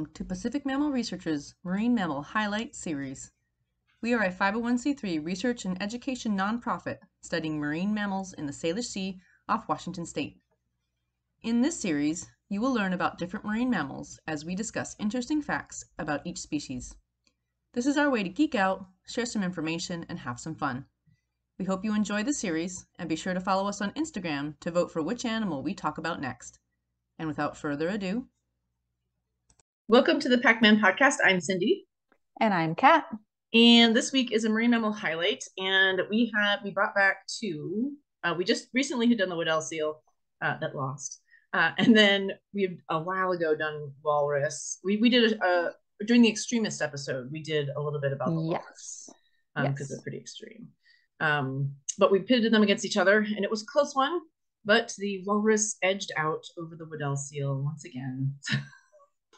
Welcome to Pacific Mammal Research's Marine Mammal Highlight Series. We are a 501c3 research and education nonprofit studying marine mammals in the Salish Sea off Washington State. In this series, you will learn about different marine mammals as we discuss interesting facts about each species. This is our way to geek out, share some information, and have some fun. We hope you enjoy the series and be sure to follow us on Instagram to vote for which animal we talk about next. And without further ado, Welcome to the PacMam podcast. I'm Cindy. And I'm Kat. And this week is a marine mammal highlight. And we have we brought back two. Uh, we just recently had done the Weddell seal uh, that lost. Uh, and then we had a while ago done walrus. We we did a, a during the extremist episode, we did a little bit about the yes. walrus because um, yes. they're pretty extreme. Um, but we pitted them against each other, and it was a close one. But the walrus edged out over the Weddell seal once again.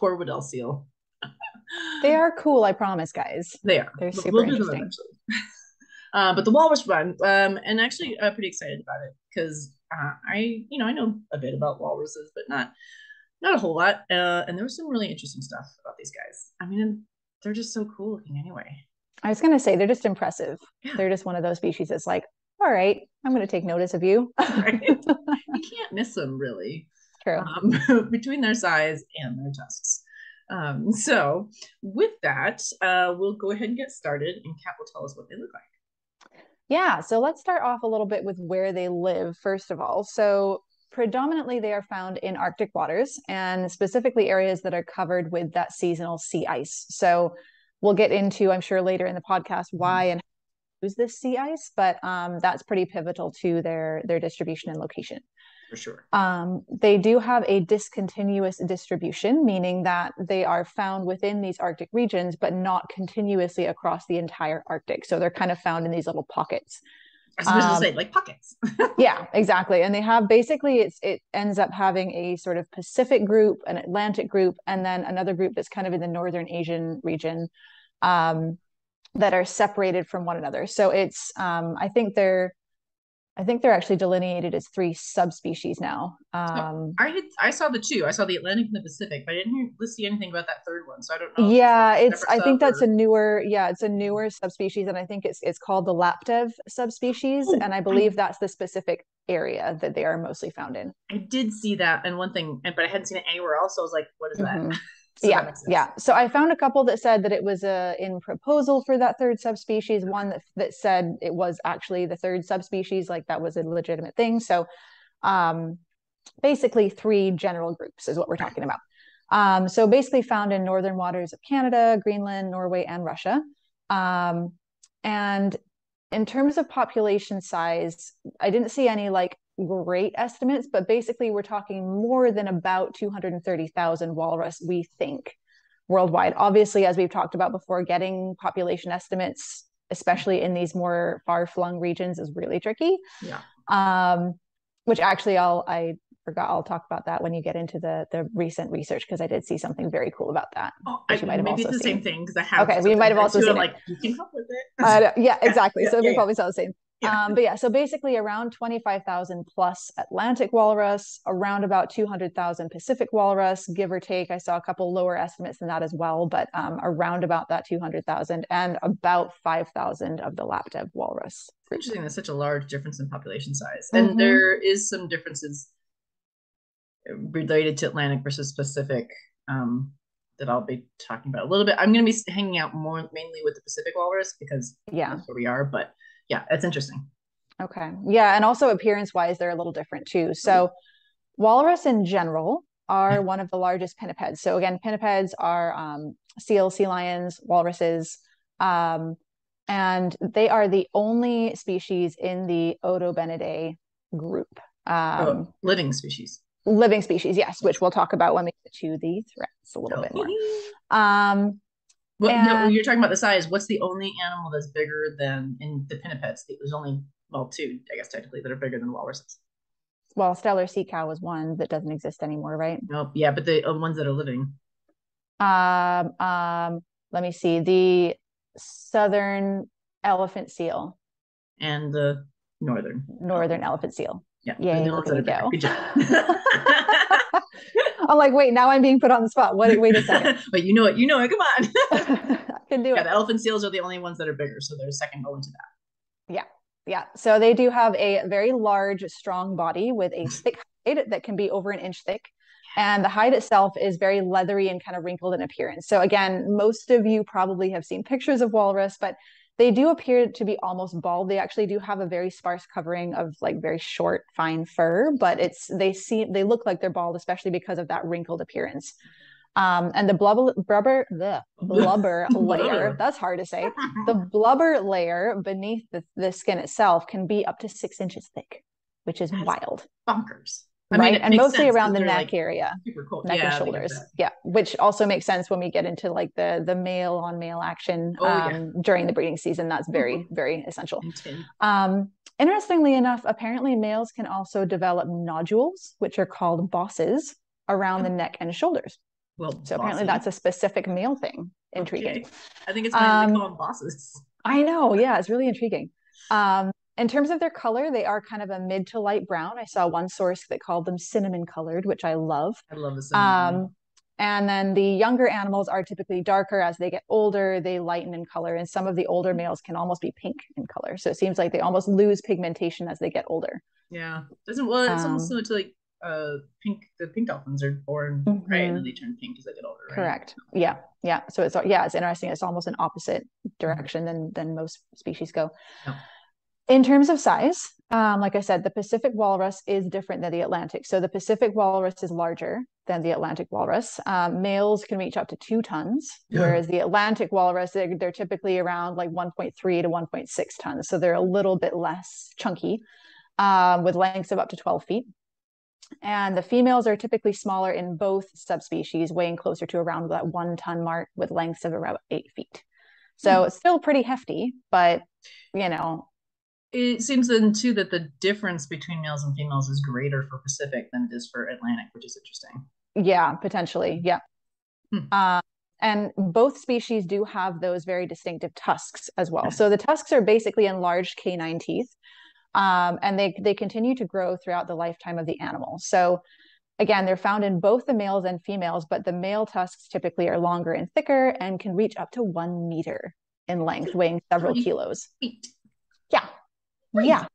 poor Weddell seal. they are cool, I promise, guys. They are. They're super we'll interesting. uh, but the walrus one, um, and actually, I'm uh, pretty excited about it because uh, I, you know, I know a bit about walruses, but not not a whole lot. Uh, and there was some really interesting stuff about these guys. I mean, they're just so cool looking anyway. I was gonna say they're just impressive. Yeah. They're just one of those species that's like, all right, I'm gonna take notice of you. right? You can't miss them, really. True. Um, between their size and their tusks. Um, so, with that, uh, we'll go ahead and get started, and Kat will tell us what they look like. Yeah, so let's start off a little bit with where they live, first of all. So, predominantly, they are found in Arctic waters and specifically areas that are covered with that seasonal sea ice. So, we'll get into, I'm sure, later in the podcast why and use this sea ice, but um, that's pretty pivotal to their their distribution and location for sure. Um, they do have a discontinuous distribution, meaning that they are found within these Arctic regions, but not continuously across the entire Arctic. So they're kind of found in these little pockets. I was supposed um, to say like pockets. yeah, exactly. And they have basically it's it ends up having a sort of Pacific group, an Atlantic group, and then another group that's kind of in the Northern Asian region. Um, that are separated from one another. So it's um, I think they're I think they're actually delineated as three subspecies now. Um, I had, I saw the two. I saw the Atlantic and the Pacific, but I didn't see anything about that third one. So I don't know. Yeah, it's. I think that's or... a newer. Yeah, it's a newer subspecies, and I think it's it's called the Laptev subspecies, Ooh, and I believe I... that's the specific area that they are mostly found in. I did see that, and one thing, but I hadn't seen it anywhere else. So I was like, "What is mm-hmm. that?" Yeah, yeah. So I found a couple that said that it was a in proposal for that third subspecies. One that that said it was actually the third subspecies, like that was a legitimate thing. So, um, basically, three general groups is what we're talking about. Um, so basically, found in northern waters of Canada, Greenland, Norway, and Russia. Um, and in terms of population size, I didn't see any like great estimates, but basically we're talking more than about 230,000 walrus, we think, worldwide. Obviously, as we've talked about before, getting population estimates, especially in these more far-flung regions, is really tricky. Yeah. Um, which actually I'll I forgot I'll talk about that when you get into the the recent research because I did see something very cool about that. Oh, I, maybe it's the seen. same thing because I have. Okay, we might have also seen like you can help with it. uh, yeah, exactly. yeah, so yeah, we yeah. probably saw the same. Yeah. Um, but yeah, so basically around 25,000 plus Atlantic walrus, around about 200,000 Pacific walrus, give or take. I saw a couple lower estimates than that as well, but um, around about that 200,000 and about 5,000 of the Laptev walrus. Interesting, there's such a large difference in population size. And mm-hmm. there is some differences related to Atlantic versus Pacific um, that I'll be talking about a little bit. I'm going to be hanging out more mainly with the Pacific walrus because yeah, that's where we are. But yeah, it's interesting. Okay. Yeah. And also appearance wise, they're a little different too. So walrus in general are one of the largest pinnipeds. So again, pinnipeds are um, seals, sea lions, walruses. Um, and they are the only species in the Odobenidae group. Um, oh, living species. Living species, yes, which we'll talk about when we get to the threats a little oh. bit more. Um, well, and, no, you're talking about the size. What's the only animal that's bigger than in the pinnipeds? There's only well two, I guess technically, that are bigger than walruses. Well, Steller sea cow is one that doesn't exist anymore, right? No, yeah, but the uh, ones that are living. Um, um, let me see. The southern elephant seal. And the northern. Northern elephant seal. Yeah. Yeah. The ones that go. Good job. I'm like, wait, now I'm being put on the spot. Wait, wait a second. but you know it. You know it. Come on. I can do yeah, it. the elephant seals are the only ones that are bigger, so there's second go into that. Yeah, yeah. So they do have a very large, strong body with a thick hide that can be over an inch thick. And the hide itself is very leathery and kind of wrinkled in appearance. So again, most of you probably have seen pictures of walrus, but they do appear to be almost bald. They actually do have a very sparse covering of like very short, fine fur, but it's they seem they look like they're bald, especially because of that wrinkled appearance. Um, and the blubber, blubber, the blubber layer, that's hard to say. The blubber layer beneath the, the skin itself can be up to six inches thick, which is That's wild, Bonkers. Right? it and mostly around the neck like, area, Super cool. neck yeah, and shoulders. Yeah, which also makes sense when we get into like the the male on male action Oh, yeah. um, during the breeding season. That's very very essential. Um, interestingly enough, apparently males can also develop nodules, which are called bosses, around the neck and shoulders. Well, So apparently that's a specific male thing. Intriguing. Okay. I think it's Um, they call them bosses. I know. Yeah, it's really intriguing. Um, in terms of their color, they are kind of a mid to light brown. I saw one source that called them cinnamon colored, which I love. I love this. Um, and then the younger animals are typically darker as they get older, they lighten in color, and some of the older males can almost be pink in color. So it seems like they almost lose pigmentation as they get older. yeah, doesn't well. It's um, almost similar to like uh pink. The pink dolphins are born right, and then they turn pink as they get older. Right? Correct. Yeah. Yeah. So it's yeah, it's interesting. It's almost an opposite direction than than most species go. Yeah. In terms of size, um, like I said, the Pacific walrus is different than the Atlantic. So the Pacific walrus is larger than the Atlantic walrus. Um, males can reach up to two tons, Yeah. whereas the Atlantic walrus they're, they're typically around like 1.3 to 1.6 tons. So they're a little bit less chunky, um, with lengths of up to 12 feet. And the females are typically smaller in both subspecies, weighing closer to around that one ton mark with lengths of around eight feet. So Hmm. it's still pretty hefty, but you know, It seems then too that the difference between males and females is greater for Pacific than it is for Atlantic, which is interesting. yeah, potentially, yeah. Hmm. Uh, and both species do have those very distinctive tusks as well. So the tusks are basically enlarged canine teeth, um, and they they continue to grow throughout the lifetime of the animal. So again, they're found in both the males and females, but the male tusks typically are longer and thicker and can reach up to one meter in length, weighing several kilos. Yeah, Crazy. yeah,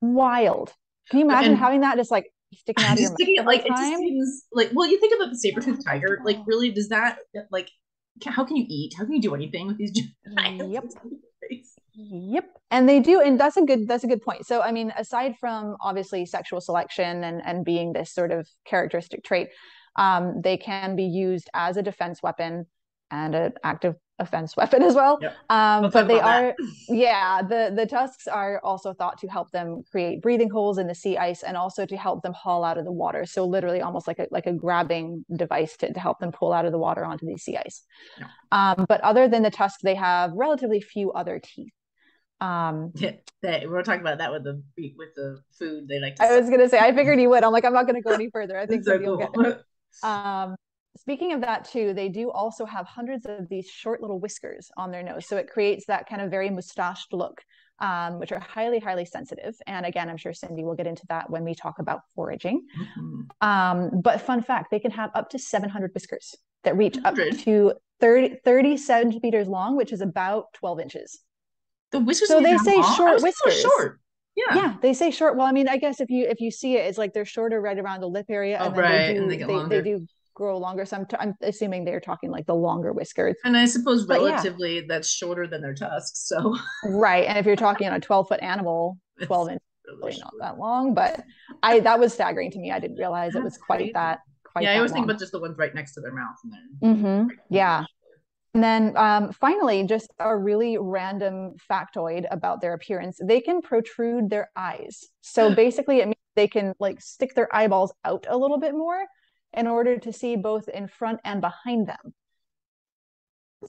wild. Can you imagine And- having that just like sticking out of your thinking like it just seems like well, you think about the saber tooth tiger. Like, really, does that like how can you eat? How can you do anything with these giants? Yep. Yep. And they do, and that's a good that's a good point. So I mean, aside from obviously sexual selection and and being this sort of characteristic trait, um, they can be used as a defense weapon and an active offense weapon as well. Yep. Um, We'll but they are yeah, the the tusks are also thought to help them create breathing holes in the sea ice and also to help them haul out of the water. So literally almost like a like a grabbing device to, to help them pull out of the water onto the sea ice. Yeah. Um, but other than the tusks, they have relatively few other teeth. Um, Yeah, they, we're talking about that with the with the food they like to. I was gonna say I figured you would. I'm like, I'm not gonna go any further. I think so maybe you'll get cool. um, speaking of that too, they do also have hundreds of these short little whiskers on their nose. So it creates that kind of very mustached look, um, which are highly, highly sensitive. And again, I'm sure Cindy will get into that when we talk about foraging. Mhm. Um, but fun fact, they can have up to 700 whiskers that reach up to 30, 30 centimeters long, which is about 12 inches. The whiskers. So they say long? Short whiskers. Short. Yeah. Yeah, they say short. Well, I mean, I guess if you if you see it, it's like they're shorter right around the lip area, Oh, and then right, they do and they get they, longer. they do grow longer. So I'm, t- I'm assuming they're talking like the longer whiskers, And I suppose But yeah. relatively that's shorter than their tusks. So right? And if you're talking on a 12 foot animal, 12 inches really really not that long. But I that was staggering to me. I didn't realize it was quite crazy. that. Quite Yeah, I that always think long. about just the ones right next to their mouth and Mhm, right Yeah. And then um, finally, just a really random factoid about their appearance. They can protrude their eyes. So basically, it means they can like stick their eyeballs out a little bit more in order to see both in front and behind them.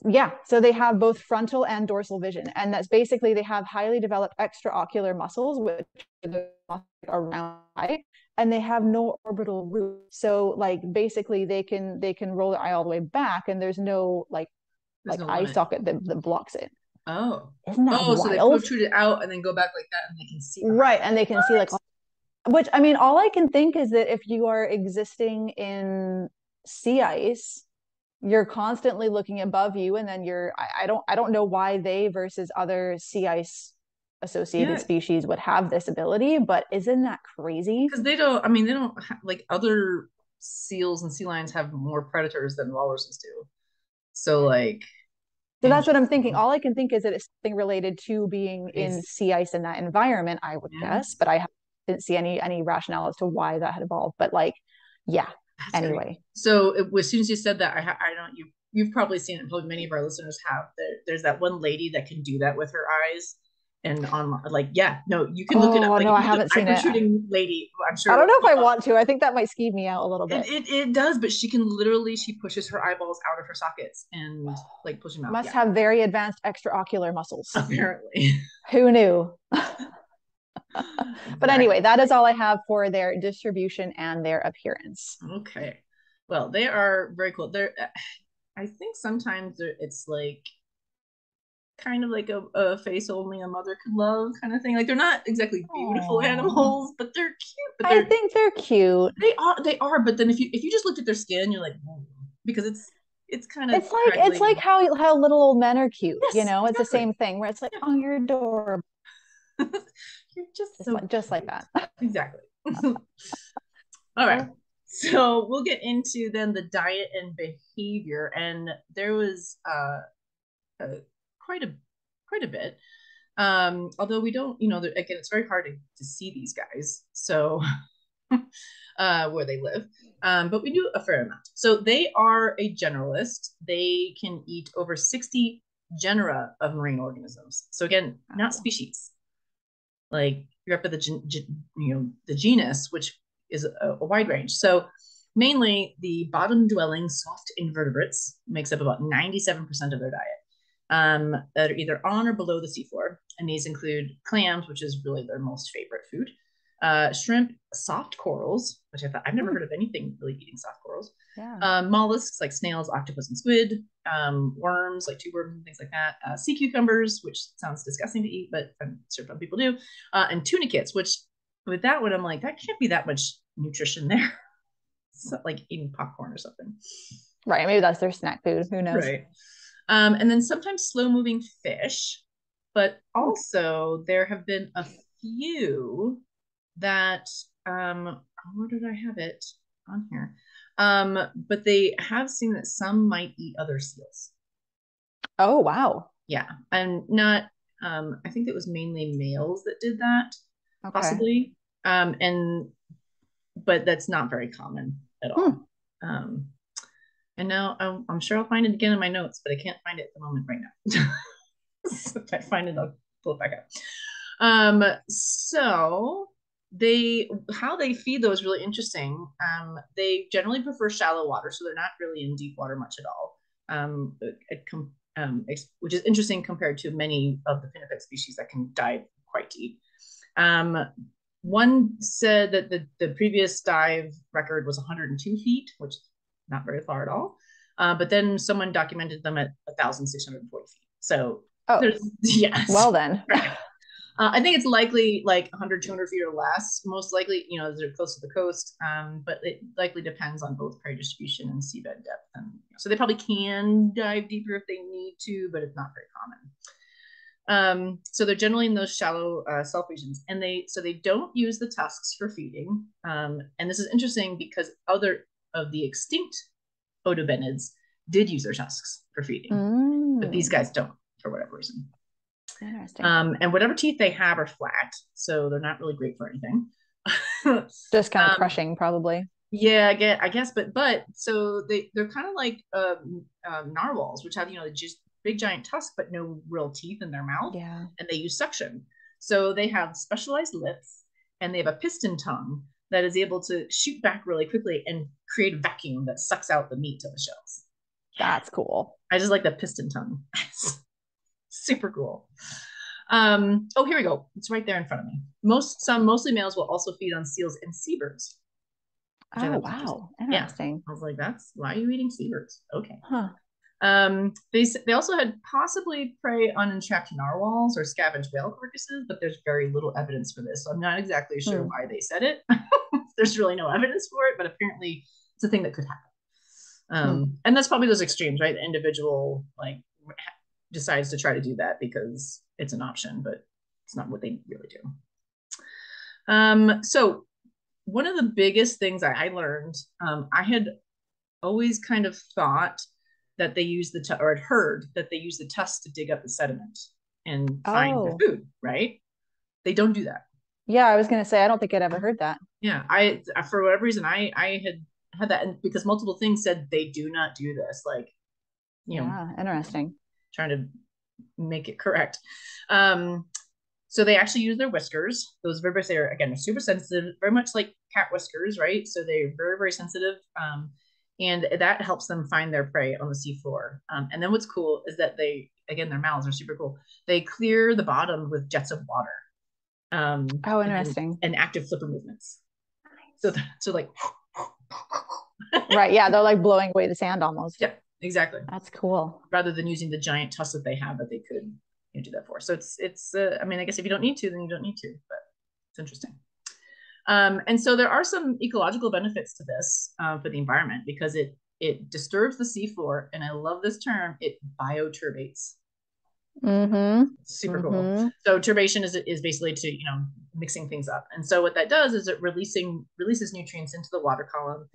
Yeah, so they have both frontal and dorsal vision. And that's basically they have highly developed extraocular muscles, which are the muscles around the eye, and they have no orbital roof. So like basically they can they can roll their eye all the way back and there's no like There's like no eye limit. socket that, that blocks it. Oh. Isn't that Oh, so they protrude it out and then go back like that and they can see. Right, and they can see like What? Which I mean, all I can think is that if you are existing in sea ice, you're constantly looking above you, and then you're I, I don't I don't know why they versus other sea ice associated yeah. species would have this ability, but isn't that crazy? Because they don't. I mean, they don't like other seals and sea lions have more predators than walruses do. So like so that's what I'm thinking. All I can think is that it's something related to being in sea ice in that environment, I would yeah. guess, but I didn't see any any rationale as to why that had evolved. But like, yeah. That's anyway, great. so it, as soon as you said that, I I don't you you've probably seen it. Probably many of our listeners have. There, there's that one lady that can do that with her eyes and on like yeah no you can look oh, it up oh, like, no i haven't seen it shooting lady i'm sure i don't know if i want to i think that might skeeve me out a little bit it, it, it, does but she can literally she pushes her eyeballs out of her sockets and like push them out must yeah. have very advanced extraocular muscles apparently who knew but anyway that is all i have for their distribution and their appearance okay well they are very cool they're uh, i think sometimes it's like kind of like a, a face only a mother could love kind of thing. Like they're not exactly beautiful Aww. animals, but they're cute. But they're, I think they're cute. They are. They are. But then if you if you just looked at their skin, you're like, because it's it's kind of it's like it's like how how little old men are cute. Yes, you know, exactly. it's the same thing where it's like, oh, you're adorable. you're just so like, just like that. exactly. All right. So we'll get into then the diet and behavior, and there was uh, a quite a quite a bit. Um, although we don't, you know, again, it's very hard to, to see these guys. So uh, where they live, um, but we do a fair amount. So they are a generalist. They can eat over 60 genera of marine organisms. So again, not species. Like you're up at the you know the genus, which is a, a wide range. So mainly the bottom dwelling soft invertebrates makes up about 97% of their diet um, that are either on or below the seafloor. And these include clams, which is really their most favorite food, uh, shrimp, soft corals, which I thought I've never hmm. heard of anything really eating soft corals. Yeah. Um, mollusks like snails, octopus, and squid. Um, worms like tube worms and things like that. Uh, sea cucumbers, which sounds disgusting to eat, but I'm sure some people do. Uh, and tunicates, which with that one, I'm like, that can't be that much nutrition there. it's like eating popcorn or something. Right. Maybe that's their snack food. Who knows? Right. Um, and then sometimes slow moving fish, but also there have been a few that, um, where did I have it on here? Um, but they have seen that some might eat other seals. Oh, wow. Yeah. And not, um, I think it was mainly males that did that, okay. possibly. Um, and, but that's not very common at all. Hmm. Um, and now I'm, I'm, sure I'll find it again in my notes, but I can't find it at the moment right now. if I find it, I'll pull it back up. Um, so they how they feed those really interesting. Um, they generally prefer shallow water, so they're not really in deep water much at all. Um, it, um, which is interesting compared to many of the pinniped species that can dive quite deep. Um, one said that the, the previous dive record was 102 feet, which not very far at all. Uh, but then someone documented them at 1,640 feet. So oh, there's, yes. Well, then. Uh, I think it's likely like 100, 200 feet or less. Most likely, you know, they're close to the coast, um, but it likely depends on both prey distribution and seabed depth. And so they probably can dive deeper if they need to, but it's not very common. Um, so they're generally in those shallow uh, self regions, and they so they don't use the tusks for feeding. Um, and this is interesting because other of the extinct odobenids did use their tusks for feeding, mm. but these guys don't for whatever reason. Interesting. Um, and whatever teeth they have are flat, so they're not really great for anything. Just kind of um, crushing, probably. Yeah, I get, I guess, but but so they they're kind of like um, um, narwhals, which have you know just big giant tusks but no real teeth in their mouth. Yeah, and they use suction, so they have specialized lips and they have a piston tongue that is able to shoot back really quickly and create a vacuum that sucks out the meat to the shells. That's cool. I just like the piston tongue. Super cool. Um, oh, here we go. It's right there in front of me. Most, some, mostly males will also feed on seals and seabirds. Oh, wow. Interesting. Yeah. I was like, that's why are you eating seabirds? Okay. Huh. Um, they, they also had possibly prey on entrapped narwhals or scavenged whale carcasses, but there's very little evidence for this. So I'm not exactly sure hmm. why they said it. there's really no evidence for it, but apparently it's a thing that could happen. Um, mm. And that's probably those extremes, right? The individual like decides to try to do that because it's an option, but it's not what they really do. Um, so one of the biggest things I, I learned, um, I had always kind of thought that they use the, or had heard that they use the tusks to dig up the sediment and find oh. the food, right? They don't do that. Yeah, I was going to say, I don't think I'd ever heard that. Yeah, I, for whatever reason, I, I had had that because multiple things said they do not do this. Like, you know, yeah, interesting. Trying to make it correct. Um, so they actually use their whiskers. Those vibrissae, they're again, super sensitive, very much like cat whiskers, right? So they're very, very sensitive. Um, and that helps them find their prey on the seafloor. Um, and then what's cool is that they, again, their mouths are super cool. They clear the bottom with jets of water. Um, oh, interesting. And, and active flipper movements. So, so like. right. Yeah. They're like blowing away the sand almost. Yeah, exactly. That's cool. Rather than using the giant tusks that they have that they could you know, do that for. So it's, it's, uh, I mean, I guess if you don't need to, then you don't need to, but it's interesting. Um, and so there are some ecological benefits to this uh, for the environment because it it disturbs the seafloor, and I love this term. It bioturbates. Mm-hmm. Super mm-hmm. cool. So turbation is is basically to you know mixing things up, and so what that does is it releasing releases nutrients into the water column,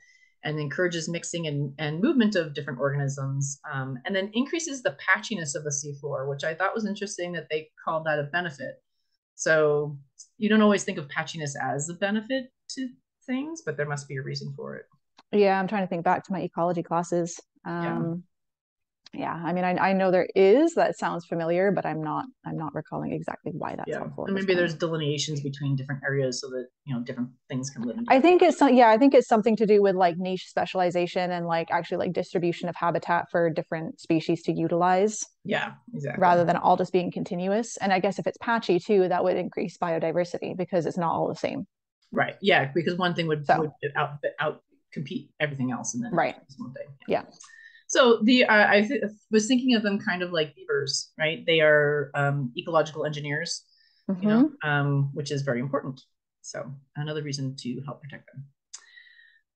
and encourages mixing and, and movement of different organisms, um, and then increases the patchiness of the seafloor, which I thought was interesting that they called that a benefit. So you don't always think of patchiness as a benefit to things, but there must be a reason for it. Yeah, I'm trying to think back to my ecology classes. Um, yeah. yeah, I mean, I, I know there is. That sounds familiar, but I'm not. I'm not recalling exactly why that's yeah. helpful. And maybe there's delineations between different areas so that you know different things can live. I think it's. Yeah, I think it's something to do with like niche specialization and like actually like distribution of habitat for different species to utilize. Yeah, exactly. Rather than all just being continuous, and I guess if it's patchy too, that would increase biodiversity because it's not all the same. Right. Yeah, because one thing would, so. would out out compete everything else, and then right. One thing. Yeah. So the uh, I th- was thinking of them kind of like beavers, right? They are um, ecological engineers, mm-hmm. you know, mm-hmm. um, which is very important. So another reason to help protect them.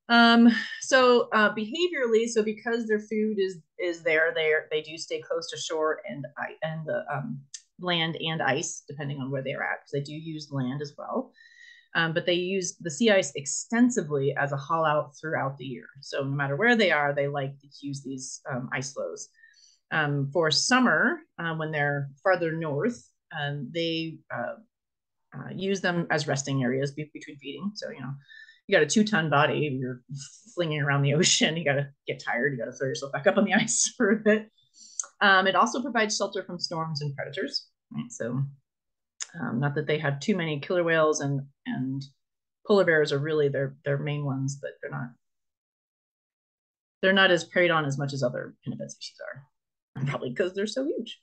Um, so uh, behaviorally, so because their food is is there, they they do stay close to shore and and the um, land and ice, depending on where they're at, because they do use land as well. Um, but they use the sea ice extensively as a haul out throughout the year. So no matter where they are, they like to use these um, ice floes. Um, for summer, uh, when they're farther north, um, they uh, uh, use them as resting areas be- between feeding. So, you know, you got a two ton body, you're flinging around the ocean, you got to get tired, you got to throw yourself back up on the ice for a bit. Um, it also provides shelter from storms and predators. Right? So um, not that they have too many killer whales and and polar bears are really their their main ones, but they're not they're not as preyed on as much as other pinniped species are. Probably because they're so huge.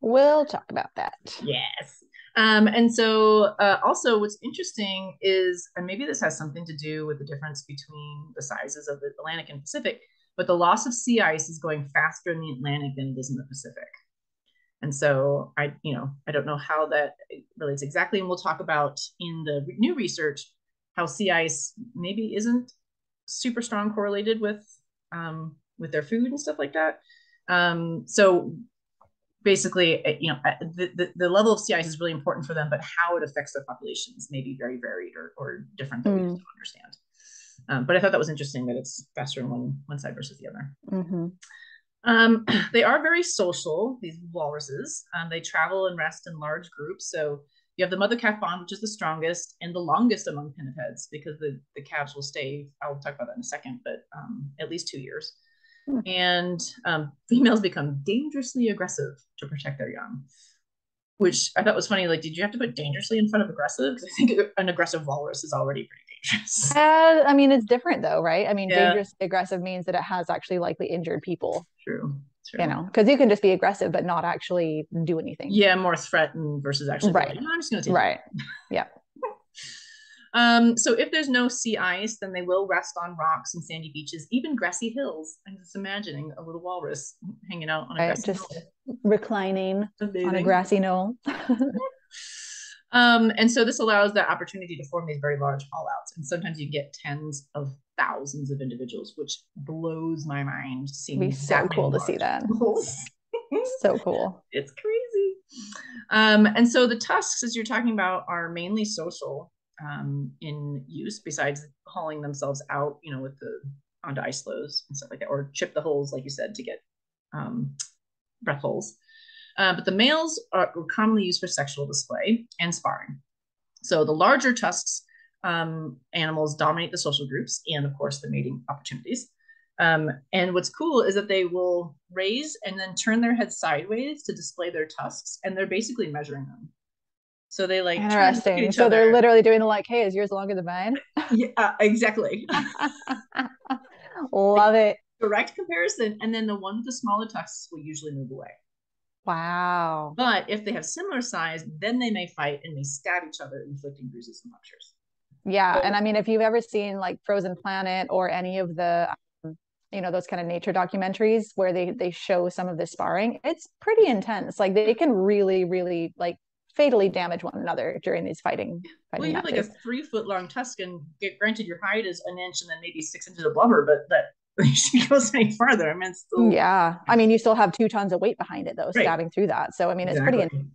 We'll talk about that. Yes. Um, and so uh, also what's interesting is, and maybe this has something to do with the difference between the sizes of the Atlantic and Pacific, but the loss of sea ice is going faster in the Atlantic than it is in the Pacific. And so I, you know, I don't know how that relates exactly. And we'll talk about in the new research how sea ice maybe isn't super strong correlated with um, with their food and stuff like that. Um, so basically, eh, you know, eh, the, the, the, level of sea ice is really important for them, but how it affects their populations may be very varied or, or different that mm. we just don't understand. Um, but I thought that was interesting that it's faster on one, one side versus the other. Mm-hmm. Um, they are very social, these walruses. Um, they travel and rest in large groups. So you have the mother calf bond, which is the strongest and the longest among pinnipeds because the, the calves will stay, I'll talk about that in a second, but um, at least two years. Hmm. And um, females become dangerously aggressive to protect their young, which I thought was funny. Like, did you have to put dangerously in front of aggressive? Because I think an aggressive walrus is already pretty dangerous. Uh, I mean, it's different though, right? I mean, yeah. dangerous aggressive means that it has actually likely injured people. True. True. You know, because you can just be aggressive but not actually do anything. Yeah, more threaten versus actually. Right. Like, no, I'm just gonna take right. yeah. Um, so if there's no sea ice, then they will rest on rocks and sandy beaches, even grassy hills. I'm just imagining a little walrus hanging out on a right, just hill. reclining Amazing. on a grassy knoll. Um, and so this allows that opportunity to form these very large haulouts. And sometimes you get tens of thousands of individuals, which blows my mind. Seeing It'd be so cool to see that. so cool. It's crazy. Um, and so the tusks, as you're talking about, are mainly social um, in use, besides hauling themselves out, you know, with the onto ice floes and stuff like that, or chip the holes, like you said, to get um, breath holes. Uh, but the males are commonly used for sexual display and sparring. So the larger tusks um, animals dominate the social groups and, of course, the mating opportunities. Um, and what's cool is that they will raise and then turn their head sideways to display their tusks, and they're basically measuring them. So they like interesting. So other. they're literally doing the like, "Hey, is yours longer than mine?" yeah, uh, exactly. Love it. Direct comparison, and then the one with the smaller tusks will usually move away. Wow. But if they have similar size, then they may fight and may stab each other, inflicting bruises and punctures. Yeah. So, and I mean, if you've ever seen like Frozen Planet or any of the, um, you know, those kind of nature documentaries where they they show some of the sparring, it's pretty intense. Like they can really, really like fatally damage one another during these fighting. fighting well, you have like a three foot long tusk, and get, granted, your hide is an inch and then maybe six inches of blubber, but that she goes any further. I mean, still... yeah. I mean, you still have two tons of weight behind it though, right. stabbing through that. So I mean, exactly. it's pretty.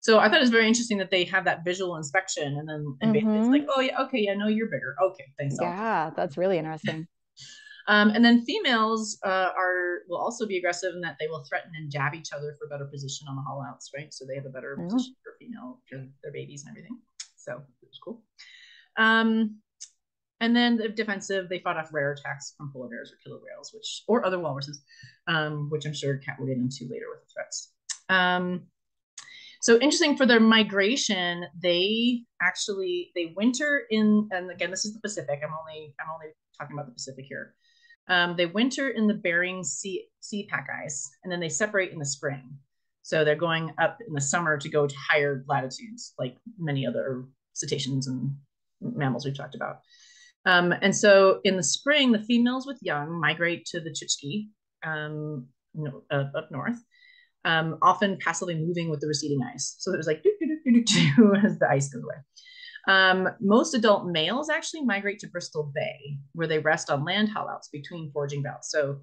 So I thought it was very interesting that they have that visual inspection, and then and mm-hmm. it's like, oh yeah, okay, yeah, no, you're bigger. Okay, thanks. Yeah, that's really interesting. um, and then females uh, are will also be aggressive in that they will threaten and jab each other for better position on the haul outs, right? So they have a better mm-hmm. position for female for their babies and everything. So it was cool. Um, and then the defensive, they fought off rare attacks from polar bears or killer whales, which or other walruses, um, which I'm sure Kat will get into later with the threats. Um, so interesting for their migration, they actually they winter in, and again, this is the Pacific. I'm only I'm only talking about the Pacific here. Um, they winter in the Bering Sea sea pack ice, and then they separate in the spring. So they're going up in the summer to go to higher latitudes, like many other cetaceans and mammals we've talked about. Um, and so in the spring, the females with young migrate to the Chukchi um, no, uh, up north, um, often passively moving with the receding ice. So there's like as the ice goes away. Um, most adult males actually migrate to Bristol Bay, where they rest on land haulouts between foraging bouts. So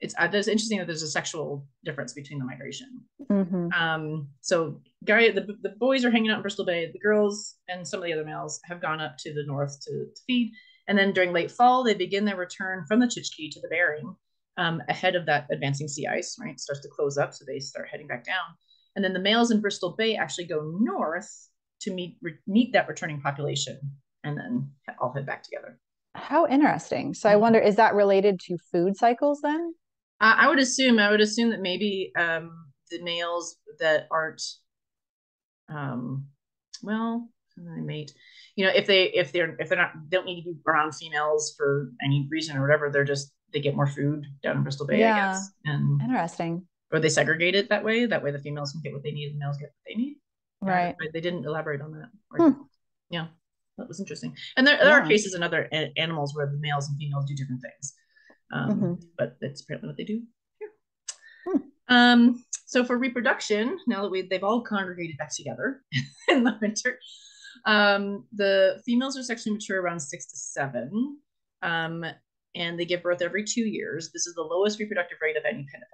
it's uh, there's interesting that there's a sexual difference between the migration. Mm-hmm. Um, so Guy, the, the boys are hanging out in Bristol Bay. The girls and some of the other males have gone up to the north to, to feed. And then during late fall, they begin their return from the Chukchi to the Bering um, ahead of that advancing sea ice, right? It starts to close up, so they start heading back down. And then the males in Bristol Bay actually go north to meet re- meet that returning population, and then all head back together. How interesting. So I mm-hmm. wonder, is that related to food cycles then? Uh, I would assume. I would assume that maybe um, the males that aren't, um, well, they mate you know if they if they're if they're not they don't need to be around females for any reason or whatever they're just they get more food down in bristol bay yeah. i guess. And interesting. or they segregate it that way. That way the females can get what they need and the males get what they need. Right. uh, they didn't elaborate on that. Or, hmm. yeah that was interesting. And there, there yeah. are cases in other a- animals where the males and females do different things. Um, mm-hmm. but that's apparently what they do. Here. Hmm. um, so for reproduction now that we they've all congregated back together in the winter um, the females are sexually mature around six to seven, um, and they give birth every two years. This is the lowest reproductive rate of any pinniped.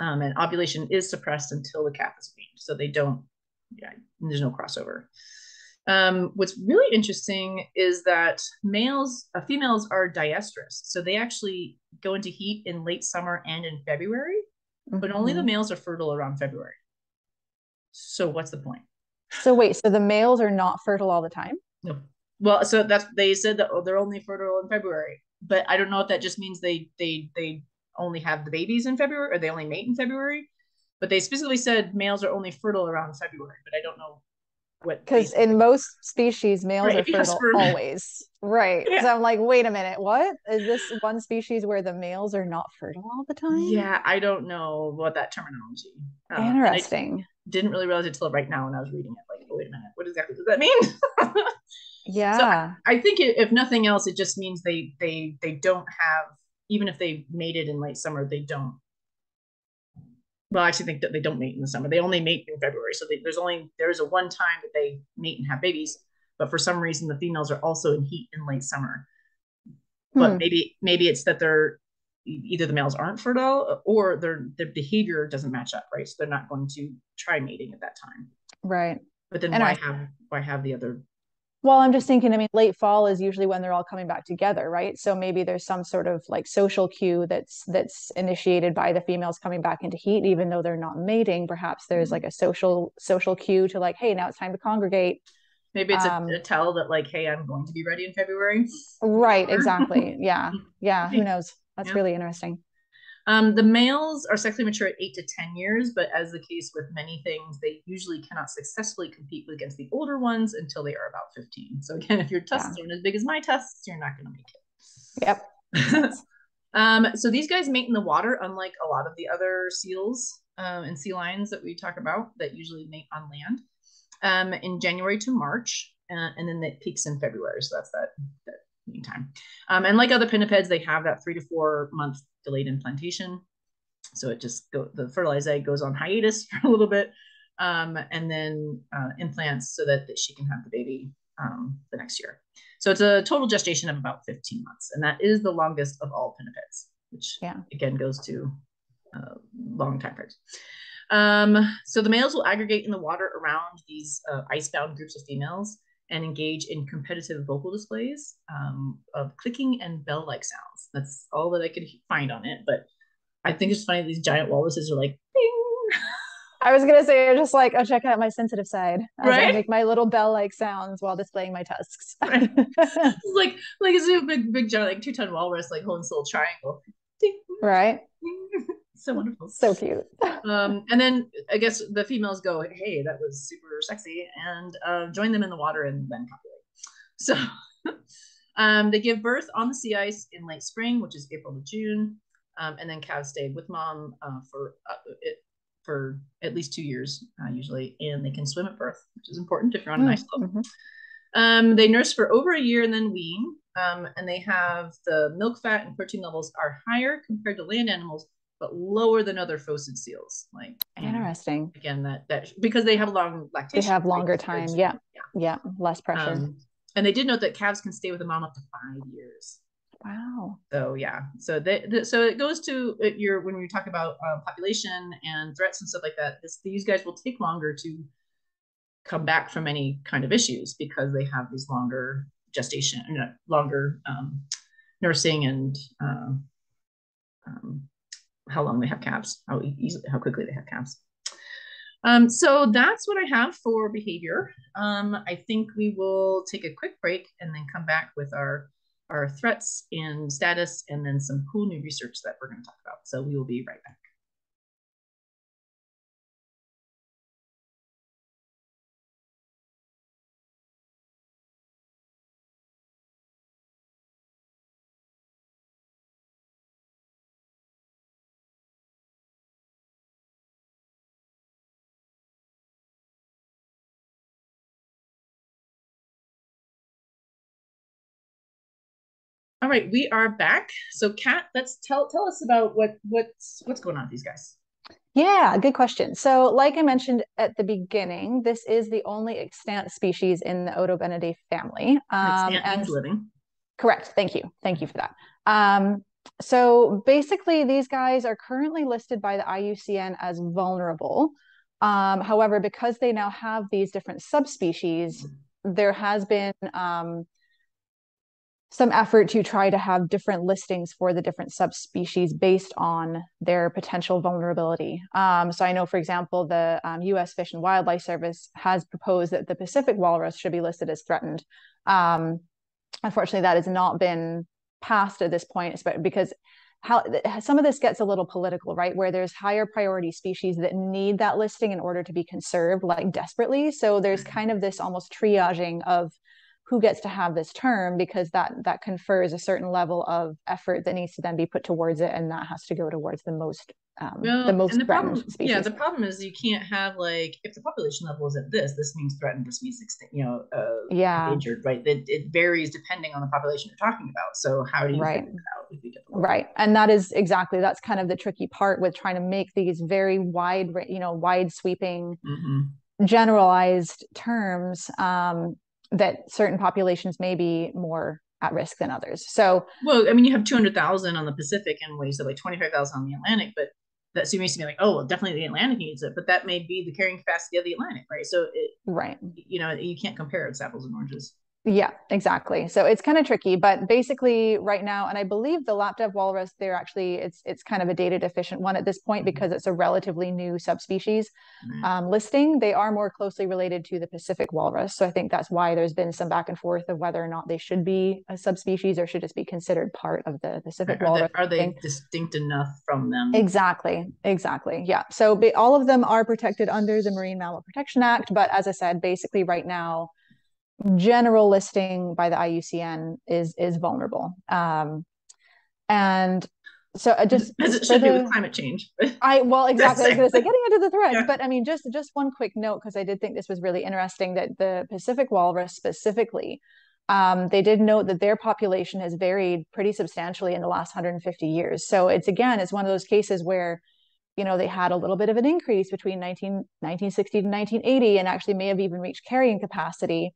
Um, and ovulation is suppressed until the calf is weaned, so they don't. Yeah, there's no crossover. Um, what's really interesting is that males, uh, females are diestrous, so they actually go into heat in late summer and in February, mm-hmm. but only the mm-hmm. males are fertile around February. So what's the point? So wait, so the males are not fertile all the time? No. Well, so that's they said that oh, they're only fertile in February, but I don't know if that just means they they they only have the babies in February or they only mate in February. But they specifically said males are only fertile around February, but I don't know what. Because in most species, males right, are fertile always. Right. Yeah. So I'm like, wait a minute, what is this one species where the males are not fertile all the time? Yeah, I don't know what that terminology. Um, Interesting didn't really realize it till right now when I was reading it. Wait a minute, what exactly does that mean? yeah. So I think it, if nothing else, it just means they they they don't have even if they made it in late summer, they don't well, I actually think that they don't mate in the summer. They only mate in February. So they, there's only there's a one time that they mate and have babies, but for some reason the females are also in heat in late summer. But Hmm. maybe maybe it's that they're either the males aren't fertile or their their behavior doesn't match up, right? So they're not going to try mating at that time. Right. But then And why I- have why have the other Well, I'm just thinking, I mean, late fall is usually when they're all coming back together, right? So maybe there's some sort of like social cue that's that's initiated by the females coming back into heat, even though they're not mating. Perhaps there's Mhm. like a social social cue to like, hey, now it's time to congregate. maybe it's a- Um, a, tell that like, hey, I'm going to be ready in February. Right, exactly. Yeah. Yeah. Who knows? That's Yeah. really interesting. Um, the males are sexually mature at eight to 10 years, but as the case with many things, they usually cannot successfully compete against the older ones until they are about 15. So, again, if your tusks aren't as big as my tusks, you're not going to make Yep. it. um, so, these guys mate in the water, unlike a lot of the other seals um, and sea lions that we talk about that usually mate on land um, in January to March. Uh, and then it peaks in February. So, that's that, that meantime. Um, and like other pinnipeds, they have that three to four month delayed implantation. So it just go, the fertilized egg goes on hiatus for a little bit, um, and then uh, implants so that, that she can have the baby um, the next year. So it's a total gestation of about 15 months, and that is the longest of all pinnipeds, which Yeah. again goes to uh, long time frames. Um, so the males will aggregate in the water around these uh, icebound groups of females and engage in competitive vocal displays um, of clicking and bell-like sounds. That's all that I could find on it, but I think it's funny these giant walruses are like, Bing! I was gonna say, you're just like, oh, check out my sensitive side as I Right? make my little bell-like sounds while displaying my tusks. Right. It's like like it's a big big giant like two ton walrus like holding this little triangle. Ding, right? ding. so wonderful. So cute. um, and then I guess the females go, hey, that was super sexy, and uh, join them in the water and then copulate. So um, they give birth on the sea ice in late spring, which is April to June, um, and then calves stay with mom uh, for uh, it, for at least two years uh, usually, and they can swim at birth, which is important if you're on an ice slope. Mhm. Um, they nurse for over a year and then wean, um, and they have the milk fat and protein levels are higher compared to land animals, but lower than other phocid seals. Like Interesting. again, that that because they have long lactation. They have longer time. to- Yeah. Yeah. Less pressure. Um, and they did note that calves can stay with a mom up to five years. wow. So yeah, so the, so it goes to uh, your when we talk about uh, population and threats and stuff like that. This, these guys will take longer to come back from any kind of issues because they have these longer gestation, you know, longer um, nursing and uh, um, how long they have calves, how easily, how quickly they have calves. Um, so that's what I have for behavior. Um, I think we will take a quick break and then come back with our our threats and status, and then some cool new research that we're going to talk about. So we will be right back. All right, we are back. So, Kat, let's tell tell us about what what's what's going on with these guys. Yeah, good question. So, like I mentioned at the beginning, this is the only extant species in the Odobenidae family. Um, Extant and means living. correct. Thank you. Thank you for that. Um, so basically, these guys are currently listed by the IUCN as vulnerable. Um, however, because they now have these different subspecies, there has been um, some effort to try to have different listings for the different subspecies based on their potential vulnerability. Um, so I know, for example, the um, U.S. Fish and Wildlife Service has proposed that the Pacific walrus should be listed as threatened. Um, unfortunately, that has not been passed at this point, because how some of this gets a little political, right? Where there's higher priority species that need that listing in order to be conserved, like desperately. So there's kind of this almost triaging of who gets to have this term because that that confers a certain level of effort that needs to then be put towards it and that has to go towards the most um, well, the most the problem, species. Yeah, the problem is you can't have like if the population level is at this, this means threatened, this means extinct, you know, uh, yeah, endangered, right? It, it varies depending on the population you're talking about. So how do you right. figure that out? If you get right, and that is exactly that's kind of the tricky part with trying to make these very wide, you know, wide sweeping, mm-hmm. generalized terms um, that certain populations may be more at risk than others. So, well, I mean, you have 200,000 on the Pacific and ways of like 25,000 on the Atlantic, but that seems to be like, oh, well, definitely the Atlantic needs it, but that may be the carrying capacity of the Atlantic, right? So, it, right, you know, you can't compare it's apples and oranges. Yeah, exactly. So it's kind of tricky, but basically right now, and I believe the Laptev walrus, they're actually it's it's kind of a data deficient one at this point mm-hmm. because it's a relatively new subspecies um, listing. They are more closely related to the Pacific walrus, so I think that's why there's been some back and forth of whether or not they should be a subspecies or should just be considered part of the Pacific are walrus. They, are they distinct enough from them? Exactly, exactly. Yeah. So be, all of them are protected under the Marine Mammal Protection Act, but as I said, basically right now general listing by the IUCN is is vulnerable. Um, and so just as it should the, be with climate change. I well exactly. I was going to say getting into the threats, yeah. but I mean just just one quick note because I did think this was really interesting that the Pacific walrus specifically. Um, they did note that their population has varied pretty substantially in the last 150 years. So it's again, it's one of those cases where you know, they had a little bit of an increase between 19, 1960 to 1980 and actually may have even reached carrying capacity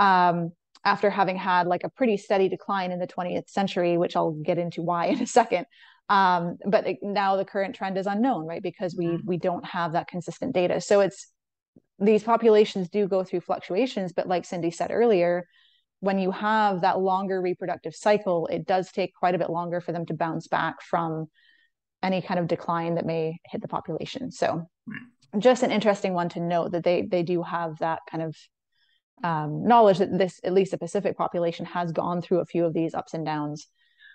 um, after having had like a pretty steady decline in the 20th century, which I'll get into why in a second. Um, but it, now the current trend is unknown, right? Because we mm-hmm. we don't have that consistent data. So it's these populations do go through fluctuations, but like Cindy said earlier, when you have that longer reproductive cycle, it does take quite a bit longer for them to bounce back from any kind of decline that may hit the population. So just an interesting one to note that they they do have that kind of um, knowledge that this, at least the Pacific population, has gone through a few of these ups and downs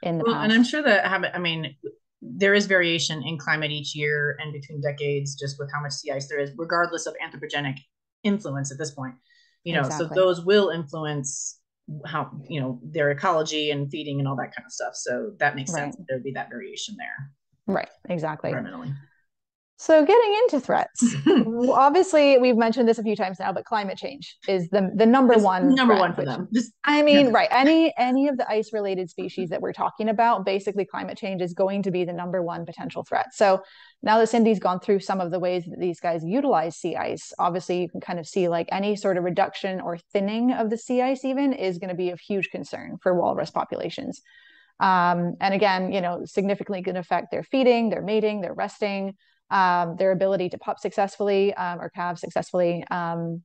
in the well, past. And I'm sure that I mean, there is variation in climate each year and between decades, just with how much sea ice there is, regardless of anthropogenic influence at this point. You know, exactly. so those will influence how you know their ecology and feeding and all that kind of stuff. So that makes right. sense. There would be that variation there. Right. Exactly. Environmentally. So getting into threats, obviously we've mentioned this a few times now, but climate change is the the number it's one number one for which, them. Just, I mean, yeah. right? Any any of the ice related species that we're talking about, basically climate change is going to be the number one potential threat. So now that Cindy's gone through some of the ways that these guys utilize sea ice, obviously you can kind of see like any sort of reduction or thinning of the sea ice even is going to be of huge concern for walrus populations. Um, and again, you know, significantly going to affect their feeding, their mating, their resting um, their ability to pup successfully um, or calve successfully. Um,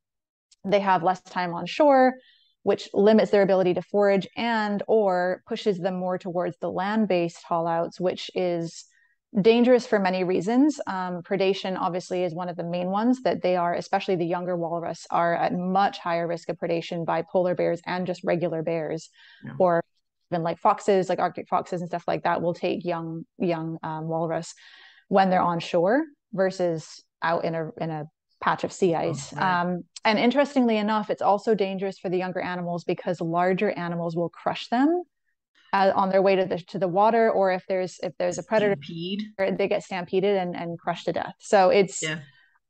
they have less time on shore, which limits their ability to forage and or pushes them more towards the land-based haulouts, which is dangerous for many reasons. Um, predation obviously is one of the main ones that they are, especially the younger walrus, are at much higher risk of predation by polar bears and just regular bears, yeah. or even like foxes, like Arctic foxes and stuff like that, will take young young um, walrus when they're on shore versus out in a in a patch of sea ice. Oh, um, and interestingly enough, it's also dangerous for the younger animals because larger animals will crush them uh, on their way to the to the water, or if there's if there's a predator, Stampede. they get stampeded and, and crushed to death. So it's yeah.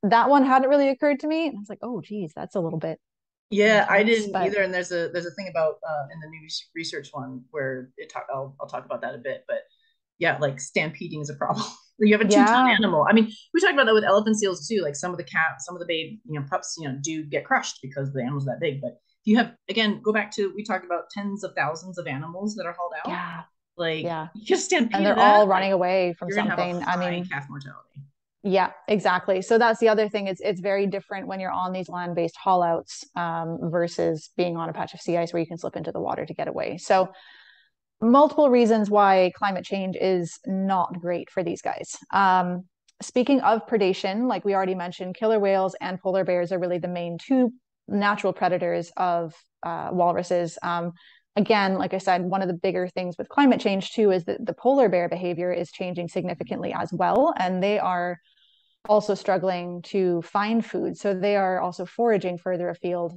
that one hadn't really occurred to me. And I was like, oh, geez, that's a little bit. Yeah, I didn't but... either. And there's a there's a thing about uh, in the new research one where it talk. I'll I'll talk about that a bit, but yeah, like stampeding is a problem. you have a two ton yeah. animal. I mean, we talked about that with elephant seals too. Like some of the cats, some of the babe, you know, pups, you know, do get crushed because the animal's that big. But if you have again, go back to we talked about tens of thousands of animals that are hauled out. Yeah. Like yeah. you just stampede. And they're that, all running away from something. I mean calf mortality. Yeah, exactly. So that's the other thing. It's it's very different when you're on these land-based haulouts um, versus being on a patch of sea ice where you can slip into the water to get away. So multiple reasons why climate change is not great for these guys. Um, speaking of predation, like we already mentioned, killer whales and polar bears are really the main two natural predators of uh, walruses. Um, again, like I said, one of the bigger things with climate change too is that the polar bear behavior is changing significantly as well, and they are also struggling to find food. So they are also foraging further afield.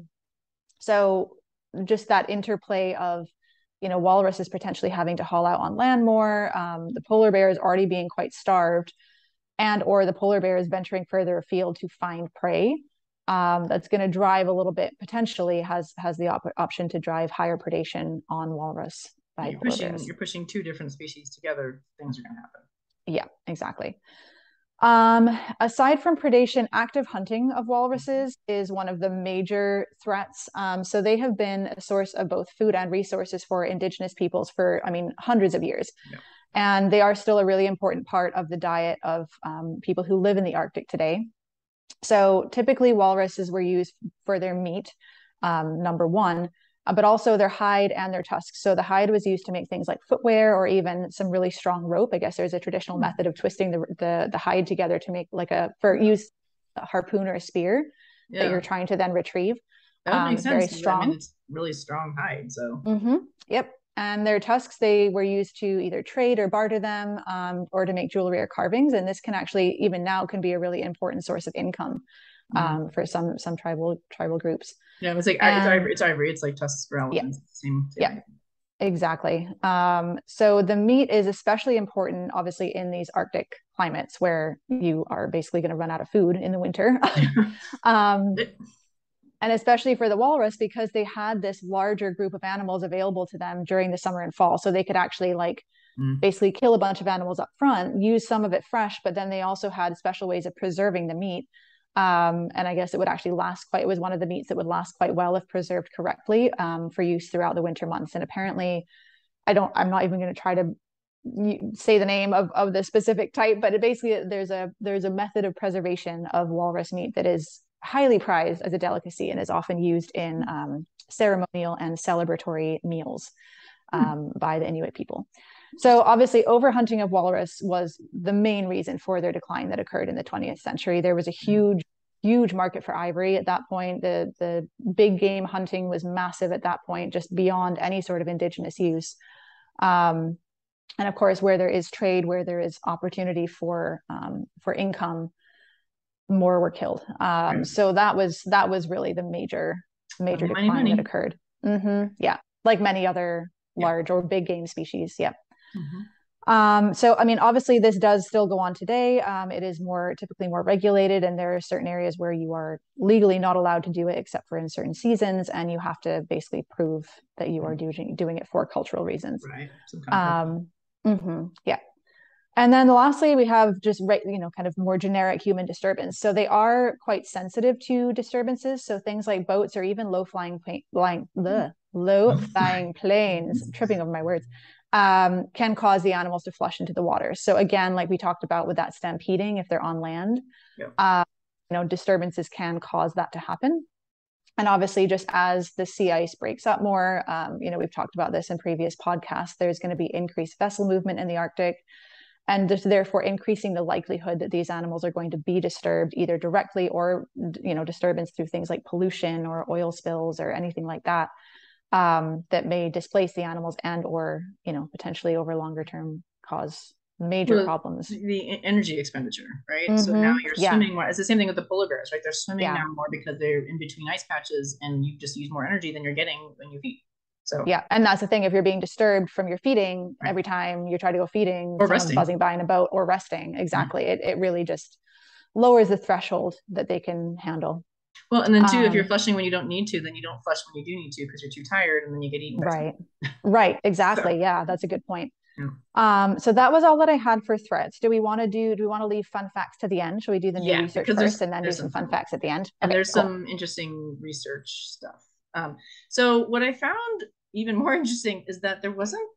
So just that interplay of you know, walrus is potentially having to haul out on land more. Um, the polar bear is already being quite starved. and or the polar bear is venturing further afield to find prey um, that's going to drive a little bit potentially has has the op- option to drive higher predation on walrus by you're pushing bears. you're pushing two different species together things are going to happen yeah exactly um, aside from predation, active hunting of walruses is one of the major threats. Um, so they have been a source of both food and resources for indigenous peoples for, I mean, hundreds of years. Yeah. And they are still a really important part of the diet of um, people who live in the Arctic today. So typically, walruses were used for their meat, um, number one, uh, but also their hide and their tusks. So the hide was used to make things like footwear or even some really strong rope. I guess there's a traditional mm-hmm. method of twisting the, the, the hide together to make like a for use a harpoon or a spear yeah. that you're trying to then retrieve. That um, makes sense. Very strong. I mean, it's really strong hide. So. Mm-hmm. Yep. And their tusks, they were used to either trade or barter them, um, or to make jewelry or carvings. And this can actually, even now, can be a really important source of income mm-hmm. um, for some some tribal tribal groups. Yeah, it's like and, it's ivory. It's ivory. It's like elephants. Yeah. Same, same. Yeah. Exactly. Um, so the meat is especially important, obviously, in these Arctic climates where you are basically going to run out of food in the winter. um, and especially for the walrus because they had this larger group of animals available to them during the summer and fall so they could actually like mm. basically kill a bunch of animals up front use some of it fresh but then they also had special ways of preserving the meat um, and i guess it would actually last quite it was one of the meats that would last quite well if preserved correctly um, for use throughout the winter months and apparently i don't i'm not even going to try to say the name of, of the specific type but it basically there's a there's a method of preservation of walrus meat that is highly prized as a delicacy and is often used in um, ceremonial and celebratory meals hmm. um, by the Inuit people. So obviously, overhunting of walrus was the main reason for their decline that occurred in the 20th century. There was a hmm. huge, huge market for ivory at that point. The the big game hunting was massive at that point, just beyond any sort of indigenous use. Um, and of course, where there is trade, where there is opportunity for um, for income, more were killed. Um, right. So that was that was really the major major money, decline money. that occurred. Mm-hmm. Yeah, like many other yeah. large or big game species. Yep. Mm-hmm. Um, so, I mean, obviously, this does still go on today. Um, it is more typically more regulated, and there are certain areas where you are legally not allowed to do it except for in certain seasons, and you have to basically prove that you are doing doing it for cultural reasons. Right. Um, mm-hmm. Yeah. And then lastly, we have just right, you know kind of more generic human disturbance. So they are quite sensitive to disturbances. So things like boats or even low flying flying the low flying planes, tripping over my words, um, can cause the animals to flush into the water. So again, like we talked about with that stampeding, if they're on land, yeah. uh, you know disturbances can cause that to happen. And obviously, just as the sea ice breaks up more, um, you know we've talked about this in previous podcasts. There's going to be increased vessel movement in the Arctic and therefore increasing the likelihood that these animals are going to be disturbed either directly or you know disturbance through things like pollution or oil spills or anything like that um, that may displace the animals and or you know potentially over longer term cause major well, problems the energy expenditure right mm-hmm. so now you're swimming yeah. more it's the same thing with the polar bears right they're swimming yeah. now more because they're in between ice patches and you just use more energy than you're getting when you feed so yeah, and that's the thing. If you're being disturbed from your feeding right. every time you try to go feeding, or resting. buzzing by in a boat or resting, mm-hmm. exactly, mm-hmm. it it really just lowers the threshold that they can handle. Well, and then too, um, if you're um, flushing when you don't need to, then you don't flush when you do need to because you're too tired, and then you get eaten. Right, right, exactly. so. Yeah, that's a good point. Yeah. Um, so that was all that I had for threats. Do we want to do? Do we want to leave fun facts to the end? Should we do the new yeah, research first and then do some fun facts at the end? And okay, there's cool. some interesting research stuff. Um, so what I found even more interesting is that there wasn't,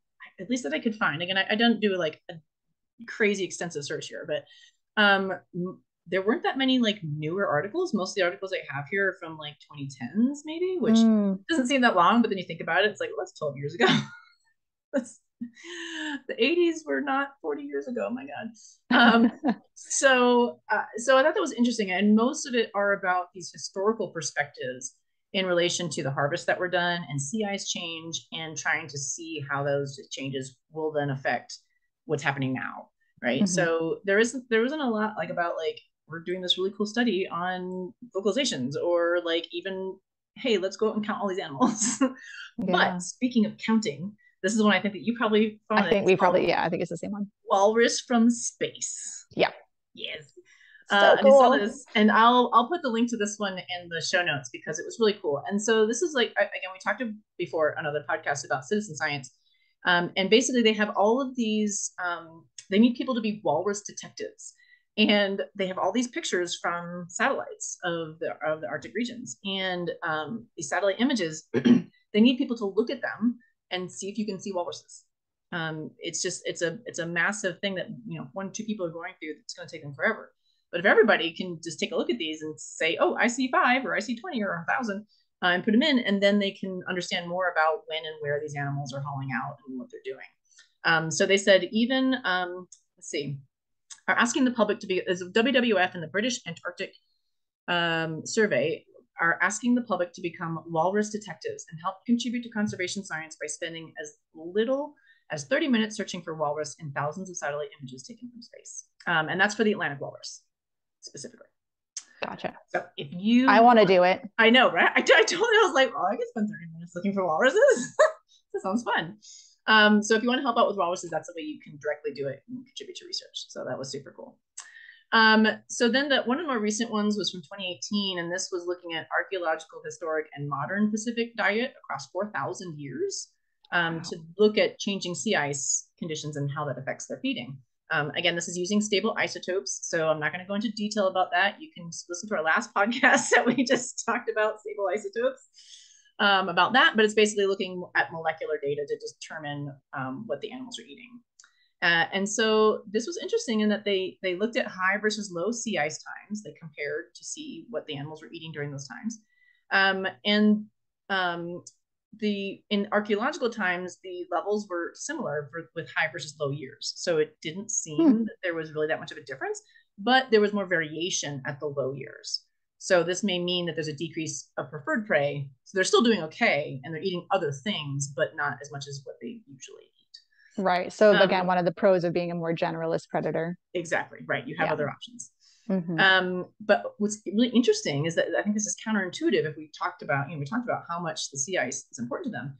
at least that I could find. Again, I, I don't do like a crazy extensive search here, but um, there weren't that many like newer articles. Most of the articles I have here are from like 2010s, maybe, which mm. doesn't seem that long. But then you think about it, it's like well, that's 12 years ago. that's the 80s were not 40 years ago. Oh my God. Um, so, uh, so I thought that was interesting, and most of it are about these historical perspectives in relation to the harvest that were done and sea ice change and trying to see how those changes will then affect what's happening now right mm-hmm. so there isn't there wasn't a lot like about like we're doing this really cool study on vocalizations or like even hey let's go out and count all these animals yeah. but speaking of counting this is one i think that you probably i think we probably yeah i think it's the same one walrus from space yeah Yes. So uh, and I saw cool. this, and I'll I'll put the link to this one in the show notes because it was really cool. And so this is like again, we talked before on other podcasts about citizen science, um, and basically they have all of these. Um, they need people to be walrus detectives, and they have all these pictures from satellites of the of the Arctic regions, and um, these satellite images. they need people to look at them and see if you can see walruses. Um, it's just it's a it's a massive thing that you know one two people are going through. It's going to take them forever. But if everybody can just take a look at these and say, oh, I see five or I see 20 or a thousand uh, and put them in, and then they can understand more about when and where these animals are hauling out and what they're doing. Um, so they said, even, um, let's see, are asking the public to be, as WWF and the British Antarctic um, Survey are asking the public to become walrus detectives and help contribute to conservation science by spending as little as 30 minutes searching for walrus in thousands of satellite images taken from space. Um, and that's for the Atlantic walrus specifically. Gotcha. So if you, I want to do it. I know, right? I, I told you, I was like, oh, I could spend 30 minutes looking for walruses. that sounds fun. Um, so if you want to help out with walruses, that's the way you can directly do it and contribute to research. So that was super cool. Um, so then the one of the more recent ones was from 2018, and this was looking at archaeological, historic, and modern Pacific diet across 4,000 years um, wow. to look at changing sea ice conditions and how that affects their feeding. Um, again, this is using stable isotopes, so I'm not going to go into detail about that. You can listen to our last podcast that we just talked about stable isotopes um, about that, but it's basically looking at molecular data to determine um, what the animals are eating. Uh, and so this was interesting in that they they looked at high versus low sea ice times. They compared to see what the animals were eating during those times, um, and um, the in archaeological times the levels were similar for, with high versus low years so it didn't seem hmm. that there was really that much of a difference but there was more variation at the low years so this may mean that there's a decrease of preferred prey so they're still doing okay and they're eating other things but not as much as what they usually eat right so um, again one of the pros of being a more generalist predator exactly right you have yeah. other options Mm-hmm. Um, but what's really interesting is that I think this is counterintuitive if we talked about, you know, we talked about how much the sea ice is important to them.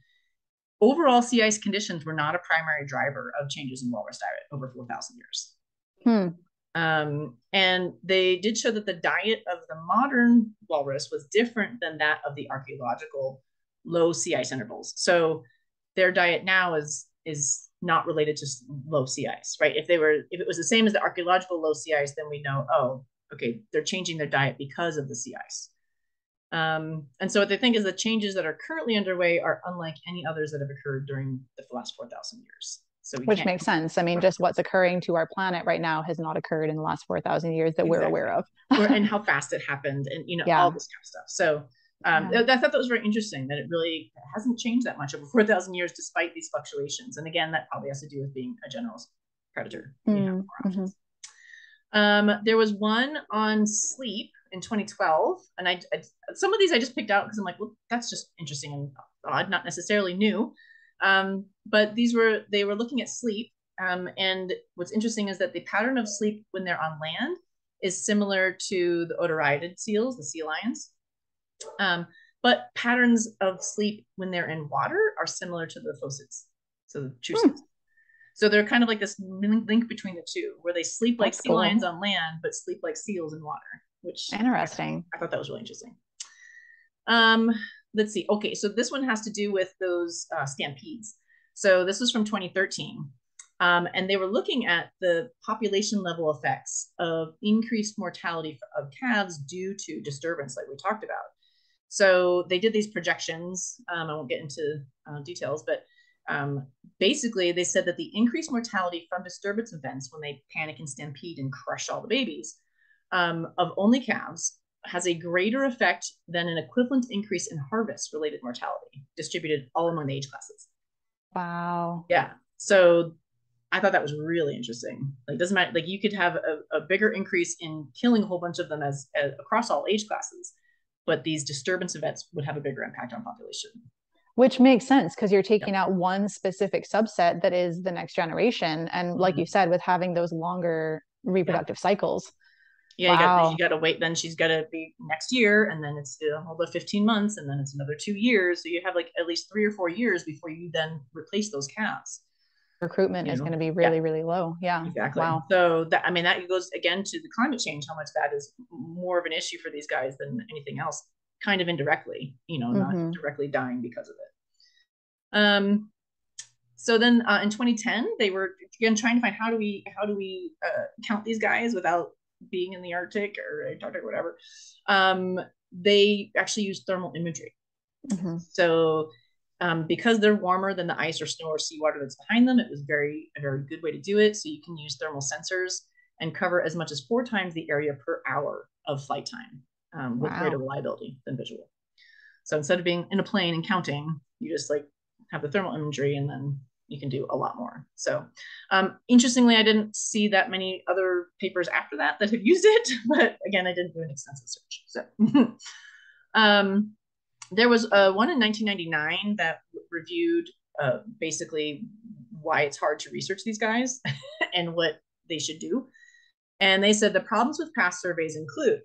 Overall, sea ice conditions were not a primary driver of changes in walrus diet over 4,000 years. Hmm. Um, and they did show that the diet of the modern walrus was different than that of the archaeological low sea ice intervals. So their diet now is is not related to low sea ice, right? If they were, if it was the same as the archaeological low sea ice, then we know, oh, okay, they're changing their diet because of the sea ice. Um, and so what they think is the changes that are currently underway are unlike any others that have occurred during the last 4,000 years. So Which makes sense. I mean, just what's occurring to our planet right now has not occurred in the last 4,000 years that exactly. we're aware of. and how fast it happened and, you know, yeah. all this kind of stuff. So um, yeah. I thought that was very interesting that it really hasn't changed that much over 4,000 years despite these fluctuations. And again, that probably has to do with being a general predator. Mm, mm-hmm. um, there was one on sleep in 2012. And I, I some of these I just picked out because I'm like, well, that's just interesting and odd, not necessarily new. Um, but these were, they were looking at sleep. Um, and what's interesting is that the pattern of sleep when they're on land is similar to the otariidid seals, the sea lions. Um, but patterns of sleep when they're in water are similar to the phocids, so the true hmm. So they're kind of like this link between the two, where they sleep like That's sea cool. lions on land, but sleep like seals in water. Which interesting. I, I thought that was really interesting. Um, let's see. Okay, so this one has to do with those uh, stampedes. So this was from 2013. Um, and they were looking at the population level effects of increased mortality of calves due to disturbance, like we talked about. So they did these projections. Um, I won't get into uh, details, but um, basically they said that the increased mortality from disturbance events when they panic and stampede and crush all the babies um, of only calves has a greater effect than an equivalent increase in harvest related mortality distributed all among the age classes. Wow. Yeah. So I thought that was really interesting. Like doesn't matter, like you could have a, a bigger increase in killing a whole bunch of them as, as across all age classes but these disturbance events would have a bigger impact on population which makes sense because you're taking out one specific subset that is the next generation and like mm-hmm. you said with having those longer reproductive yeah. cycles yeah wow. you got to wait then she's got to be next year and then it's another 15 months and then it's another two years so you have like at least three or four years before you then replace those calves recruitment is know? going to be really, yeah. really low. Yeah. Exactly. Wow. So that, I mean, that goes again to the climate change, how much that is more of an issue for these guys than anything else, kind of indirectly, you know, mm-hmm. not directly dying because of it. Um, so then uh, in 2010, they were again trying to find how do we, how do we uh, count these guys without being in the Arctic or Antarctic or whatever. Um, they actually use thermal imagery. Mm-hmm. So um, because they're warmer than the ice or snow or seawater that's behind them, it was very a very good way to do it. So you can use thermal sensors and cover as much as four times the area per hour of flight time um, with wow. greater reliability than visual. So instead of being in a plane and counting, you just like have the thermal imagery and then you can do a lot more. So um, interestingly, I didn't see that many other papers after that that have used it, but again, I didn't do an extensive search. So um, there was uh, one in 1999 that reviewed uh, basically why it's hard to research these guys and what they should do. And they said the problems with past surveys include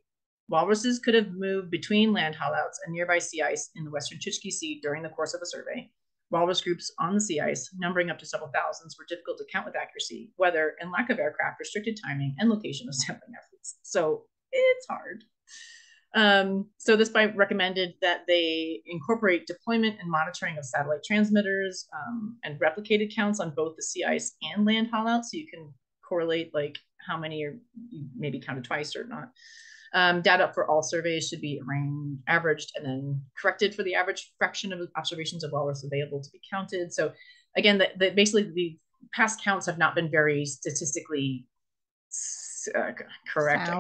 walruses could have moved between land haulouts and nearby sea ice in the western Chukchi Sea during the course of a survey. Walrus groups on the sea ice, numbering up to several thousands, were difficult to count with accuracy, weather and lack of aircraft restricted timing and location of sampling efforts. So it's hard. Um, so this by recommended that they incorporate deployment and monitoring of satellite transmitters um, and replicated counts on both the sea ice and land haulouts, so you can correlate like how many are you maybe counted twice or not. Um, data for all surveys should be arranged, averaged and then corrected for the average fraction of observations of walrus available to be counted. So again, that basically the past counts have not been very statistically uh, correct.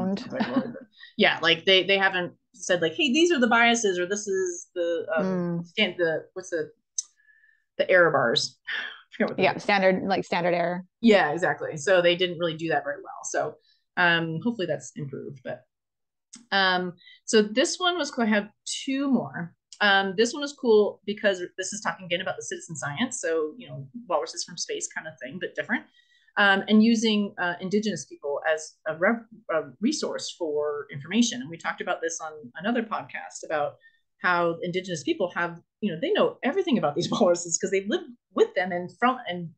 yeah, like they they haven't said like, hey, these are the biases or this is the um, mm. stand the what's the the error bars. yeah, standard like standard error. Yeah, exactly. So they didn't really do that very well. So um, hopefully that's improved. But um, so this one was cool. I have two more. Um, this one was cool because this is talking again about the citizen science. So, you know, walruses from space kind of thing, but different. Um, and using uh, indigenous people as a, a, resource for information. And we talked about this on another podcast about how indigenous people have, you know, they know everything about these walruses because they've lived with them and from and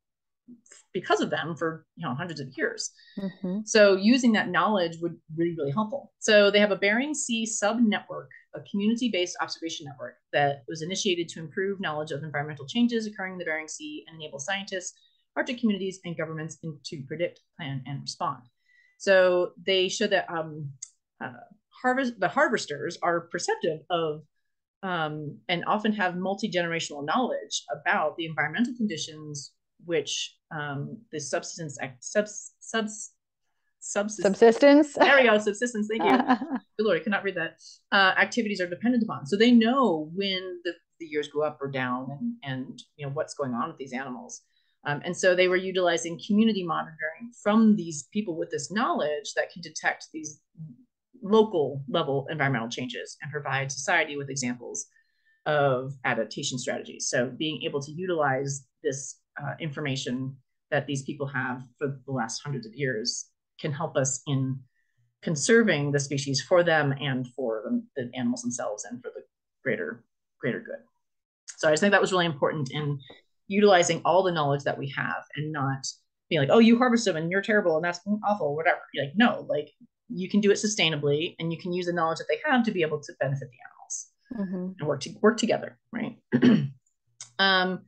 because of them for you know hundreds of years. Mm-hmm. So using that knowledge would really really helpful. So they have a Bering Sea sub network, a community-based observation network that was initiated to improve knowledge of environmental changes occurring in the Bering Sea and enable scientists, Arctic communities, and governments in, to predict, plan, and respond. So they show that um, uh, harvest the harvesters are perceptive of um, and often have multi-generational knowledge about the environmental conditions which um, the subsistence subs, subs, subsistence, subsistence. There we go, subsistence. Thank you. Good Lord, I cannot read that. Uh, activities are dependent upon, so they know when the, the years go up or down, and and you know what's going on with these animals. Um, and so they were utilizing community monitoring from these people with this knowledge that can detect these local level environmental changes and provide society with examples of adaptation strategies. So being able to utilize this uh, information that these people have for the last hundreds of years can help us in conserving the species for them and for the, the animals themselves and for the greater greater good. So I just think that was really important in utilizing all the knowledge that we have and not being like, oh, you harvest them and you're terrible and that's awful, whatever. You're like, no, like you can do it sustainably and you can use the knowledge that they have to be able to benefit the animals mm-hmm. and work to work together, right? um,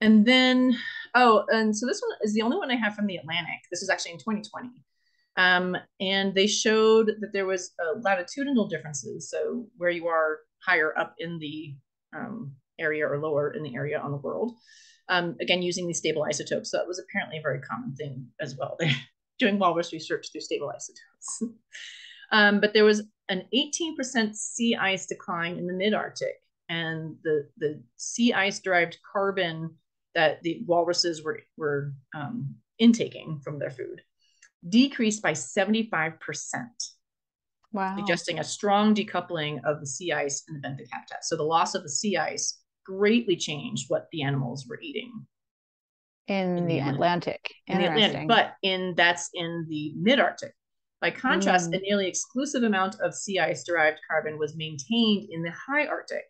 and then, oh, and so this one is the only one I have from the Atlantic. This is actually in 2020. Um, and they showed that there was uh, latitudinal differences. So where you are higher up in the um, area or lower in the area on the world. Um, again, using these stable isotopes. So that was apparently a very common thing as well. They're doing walrus research through stable isotopes. um, but there was an 18% sea ice decline in the mid-Arctic and the, the sea ice derived carbon that the walruses were, were um, intaking from their food decreased by 75%. Wow. Suggesting a strong decoupling of the sea ice and the benthic habitat. So the loss of the sea ice greatly changed what the animals were eating. In, in the, the Atlantic. In the Atlantic. But in that's in the mid-Arctic. By contrast, mm. a nearly exclusive amount of sea ice derived carbon was maintained in the high Arctic,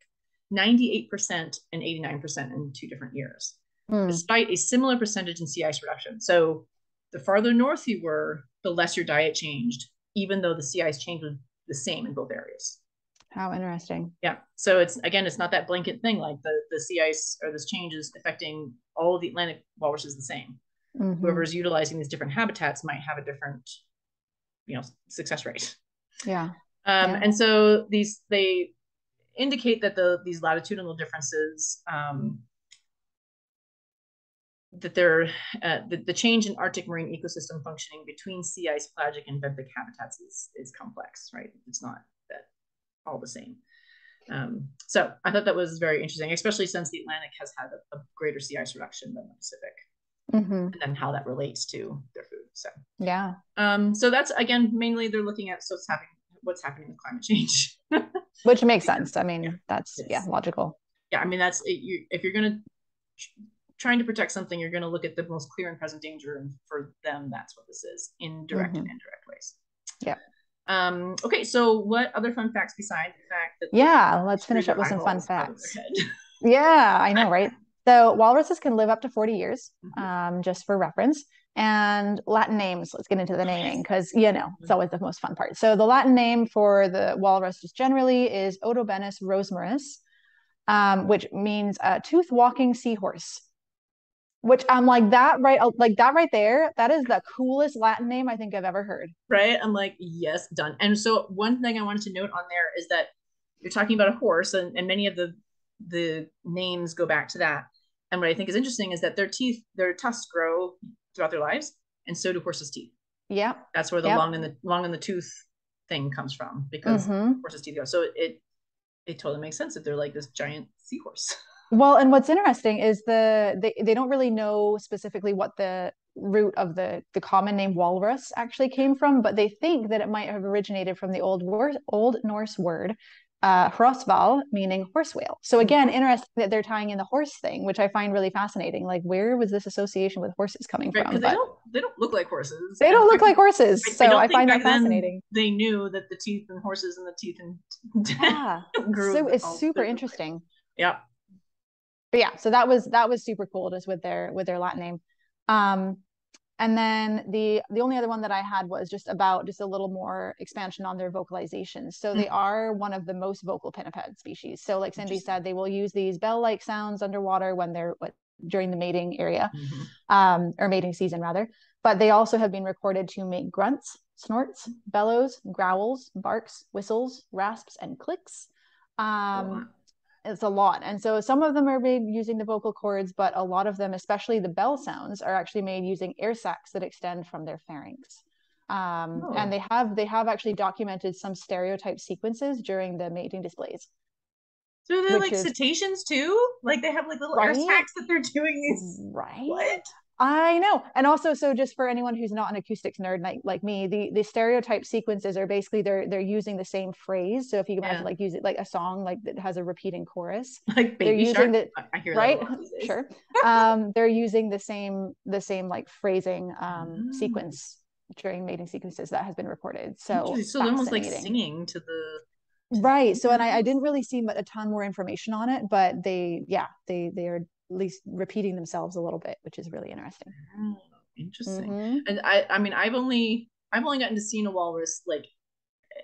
98% and 89% in two different years. Mm. despite a similar percentage in sea ice reduction. So the farther north you were, the less your diet changed, even though the sea ice change was the same in both areas. How interesting. Yeah. So it's again, it's not that blanket thing like the the sea ice or this change is affecting all of the Atlantic walruses the same. Mm-hmm. Whoever's utilizing these different habitats might have a different, you know, success rate. Yeah. Um, yeah. And so these they indicate that the these latitudinal differences um, that there uh, the, the change in Arctic marine ecosystem functioning between sea ice, pelagic, and benthic habitats is is complex, right? It's not that all the same. Um, so I thought that was very interesting, especially since the Atlantic has had a, a greater sea ice reduction than the Pacific, mm-hmm. and then how that relates to their food. So yeah. Um, so that's again mainly they're looking at so it's happening what's happening with climate change, which makes sense. I mean, yeah. that's yeah logical. Yeah, I mean that's you, if you're gonna trying to protect something, you're going to look at the most clear and present danger, and for them, that's what this is in direct mm-hmm. and indirect ways. Yeah. Um, okay, so what other fun facts besides the fact that yeah, let's finish up with some fun facts. yeah, I know, right? So walruses can live up to 40 years, mm-hmm. um, just for reference. And Latin names, let's get into the naming because, you know, it's always the most fun part. So the Latin name for the walrus just generally is Odobenus rosmarus, um, which means a tooth walking seahorse which I'm like that right like that right there that is the coolest Latin name I think I've ever heard. Right? I'm like yes, done. And so one thing I wanted to note on there is that you're talking about a horse and, and many of the the names go back to that. And what I think is interesting is that their teeth, their tusks grow throughout their lives, and so do horses' teeth. Yeah. That's where the yep. long in the long and the tooth thing comes from because mm-hmm. horses' teeth go. So it, it it totally makes sense that they're like this giant seahorse. Well, and what's interesting is the they, they don't really know specifically what the root of the the common name walrus actually came from, but they think that it might have originated from the old old Norse word uh, hrosshvalr, meaning horse whale. So again, mm-hmm. interesting that they're tying in the horse thing, which I find really fascinating. Like, where was this association with horses coming right, from? But they don't they don't look like horses. They don't look like horses. so I, I find that fascinating. They knew that the teeth and horses and the teeth and yeah, so it's super interesting. Yeah but yeah, so that was that was super cool just with their with their Latin name. Um, and then the the only other one that I had was just about just a little more expansion on their vocalizations. So mm-hmm. they are one of the most vocal pinniped species. So like Cindy said, they will use these bell-like sounds underwater when they're what, during the mating area, mm-hmm. um, or mating season rather. But they also have been recorded to make grunts, snorts, bellows, growls, barks, whistles, rasps, and clicks. Um, it's a lot. And so some of them are made using the vocal cords, but a lot of them, especially the bell sounds, are actually made using air sacs that extend from their pharynx. Um, oh. And they have they have actually documented some stereotype sequences during the mating displays. So they're like is, cetaceans too? Like they have like little right? air sacs that they're doing these. Right. What? I know. And also, so just for anyone who's not an acoustics nerd like, like me, the, the stereotype sequences are basically they're they're using the same phrase. So if you imagine yeah. like use it like a song like that has a repeating chorus. Like baby they're using the I hear right? sure. um they're using the same the same like phrasing um mm. sequence during mating sequences that has been recorded. So so they're almost like singing to the right. So and I, I didn't really see a ton more information on it, but they yeah, they they are least repeating themselves a little bit, which is really interesting. Oh, interesting. Mm-hmm. And I, I mean, I've only, I've only gotten to see a walrus like,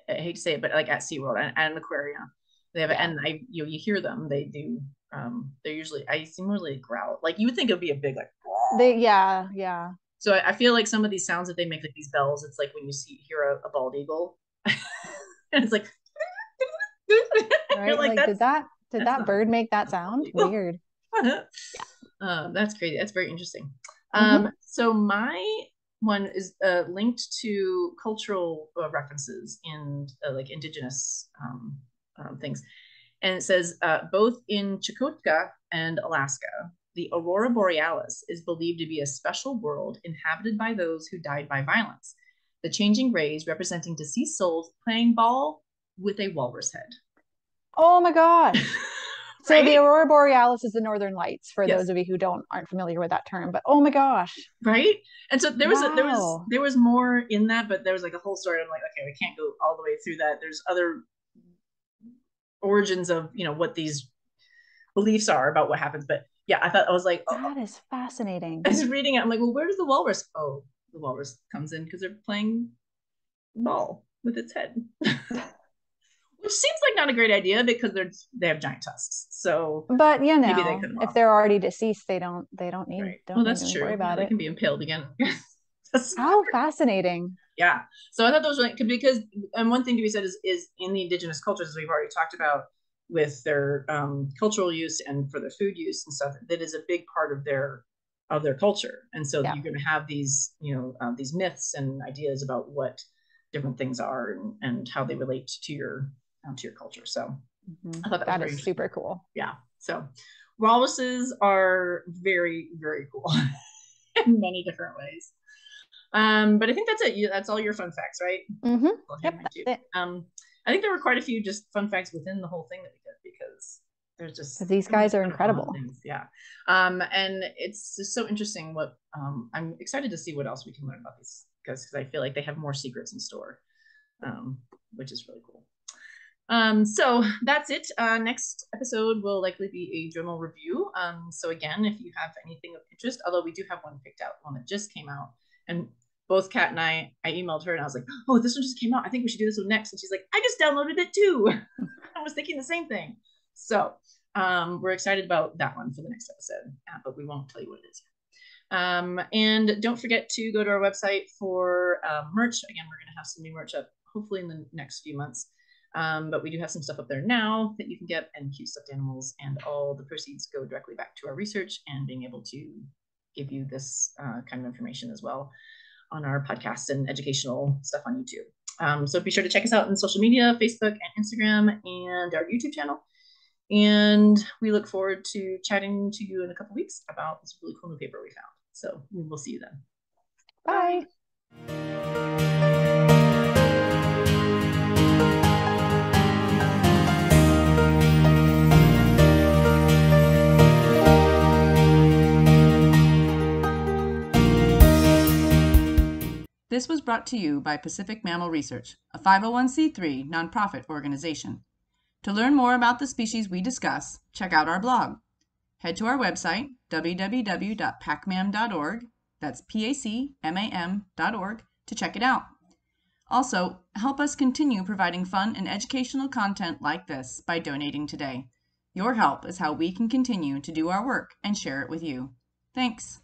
I hate to say it, but like at SeaWorld and, and an aquarium. They have, yeah. and I, you know, you hear them. They do. Um, they're usually, I seem really growl. Like you would think it would be a big like. They, yeah, yeah. So I, I, feel like some of these sounds that they make, like these bells, it's like when you see hear a, a bald eagle, and it's like. right? like, like did that did that bird make that sound? Weird. Yeah. Um, that's crazy. That's very interesting. Mm-hmm. Um, so my one is uh, linked to cultural uh, references in uh, like indigenous um, um, things, and it says uh, both in Chukotka and Alaska, the aurora borealis is believed to be a special world inhabited by those who died by violence. The changing rays representing deceased souls playing ball with a walrus head. Oh my gosh. So right? the aurora borealis is the northern lights for yes. those of you who don't aren't familiar with that term. But oh my gosh, right? And so there was wow. a, there was there was more in that, but there was like a whole story. I'm like, okay, we can't go all the way through that. There's other origins of you know what these beliefs are about what happens, but yeah, I thought I was like, oh. That is fascinating. I was reading it. I'm like, well, where does the walrus? Oh, the walrus comes in because they're playing ball with its head, which seems like not a great idea because they're they have giant tusks. So, But you Maybe they know, if they're already deceased, they don't they don't need right. don't well, need that's to true. worry about they it. can be impaled again. How fascinating. yeah. So I thought that was really because and one thing to be said is is in the indigenous cultures, as we've already talked about, with their um, cultural use and for their food use and stuff, that is a big part of their of their culture. And so Yeah. you're going to have these, you know, uh, these myths and ideas about what different things are and, and how they relate to your um, to your culture. So Mhm. I thought that was That is super cool. yeah. So walruses are very, very cool in many different ways. Um, but I think that's it. You, that's all your fun facts, right? hmm I'll Yep, that's it. Um, I think there were quite a few just fun facts within the whole thing that we did because there's just these guys are kind of fun incredible. things. Yeah. Um, and it's just so interesting what um, I'm excited to see what else we can learn about these guys because I feel like they have more secrets in store, um, which is really cool. Um, so that's it. Uh, next episode will likely be a journal review. Um, so again, if you have anything of interest, although we do have one picked out, one that just came out, and both Kat and I, I emailed her and I was like, "Oh, this one just came out. I think we should do this one next." And she's like, "I just downloaded it too." I was thinking the same thing. So um, we're excited about that one for the next episode, uh, but we won't tell you what it is. Um, and don't forget to go to our website for uh, merch. Again, we're going to have some new merch up hopefully in the next few months. Um, but we do have some stuff up there now that you can get and cute stuffed animals, and all the proceeds go directly back to our research and being able to give you this uh, kind of information as well on our podcast and educational stuff on YouTube. Um, so be sure to check us out on social media, Facebook and Instagram, and our YouTube channel. And we look forward to chatting to you in a couple weeks about this really cool new paper we found. So we will see you then. Bye. This was brought to you by Pacific Mammal Research, a 501c3 nonprofit organization. To learn more about the species we discuss, check out our blog. Head to our website, www.pacmam.org, that's P A C M A M.org, to check it out. Also, help us continue providing fun and educational content like this by donating today. Your help is how we can continue to do our work and share it with you. Thanks.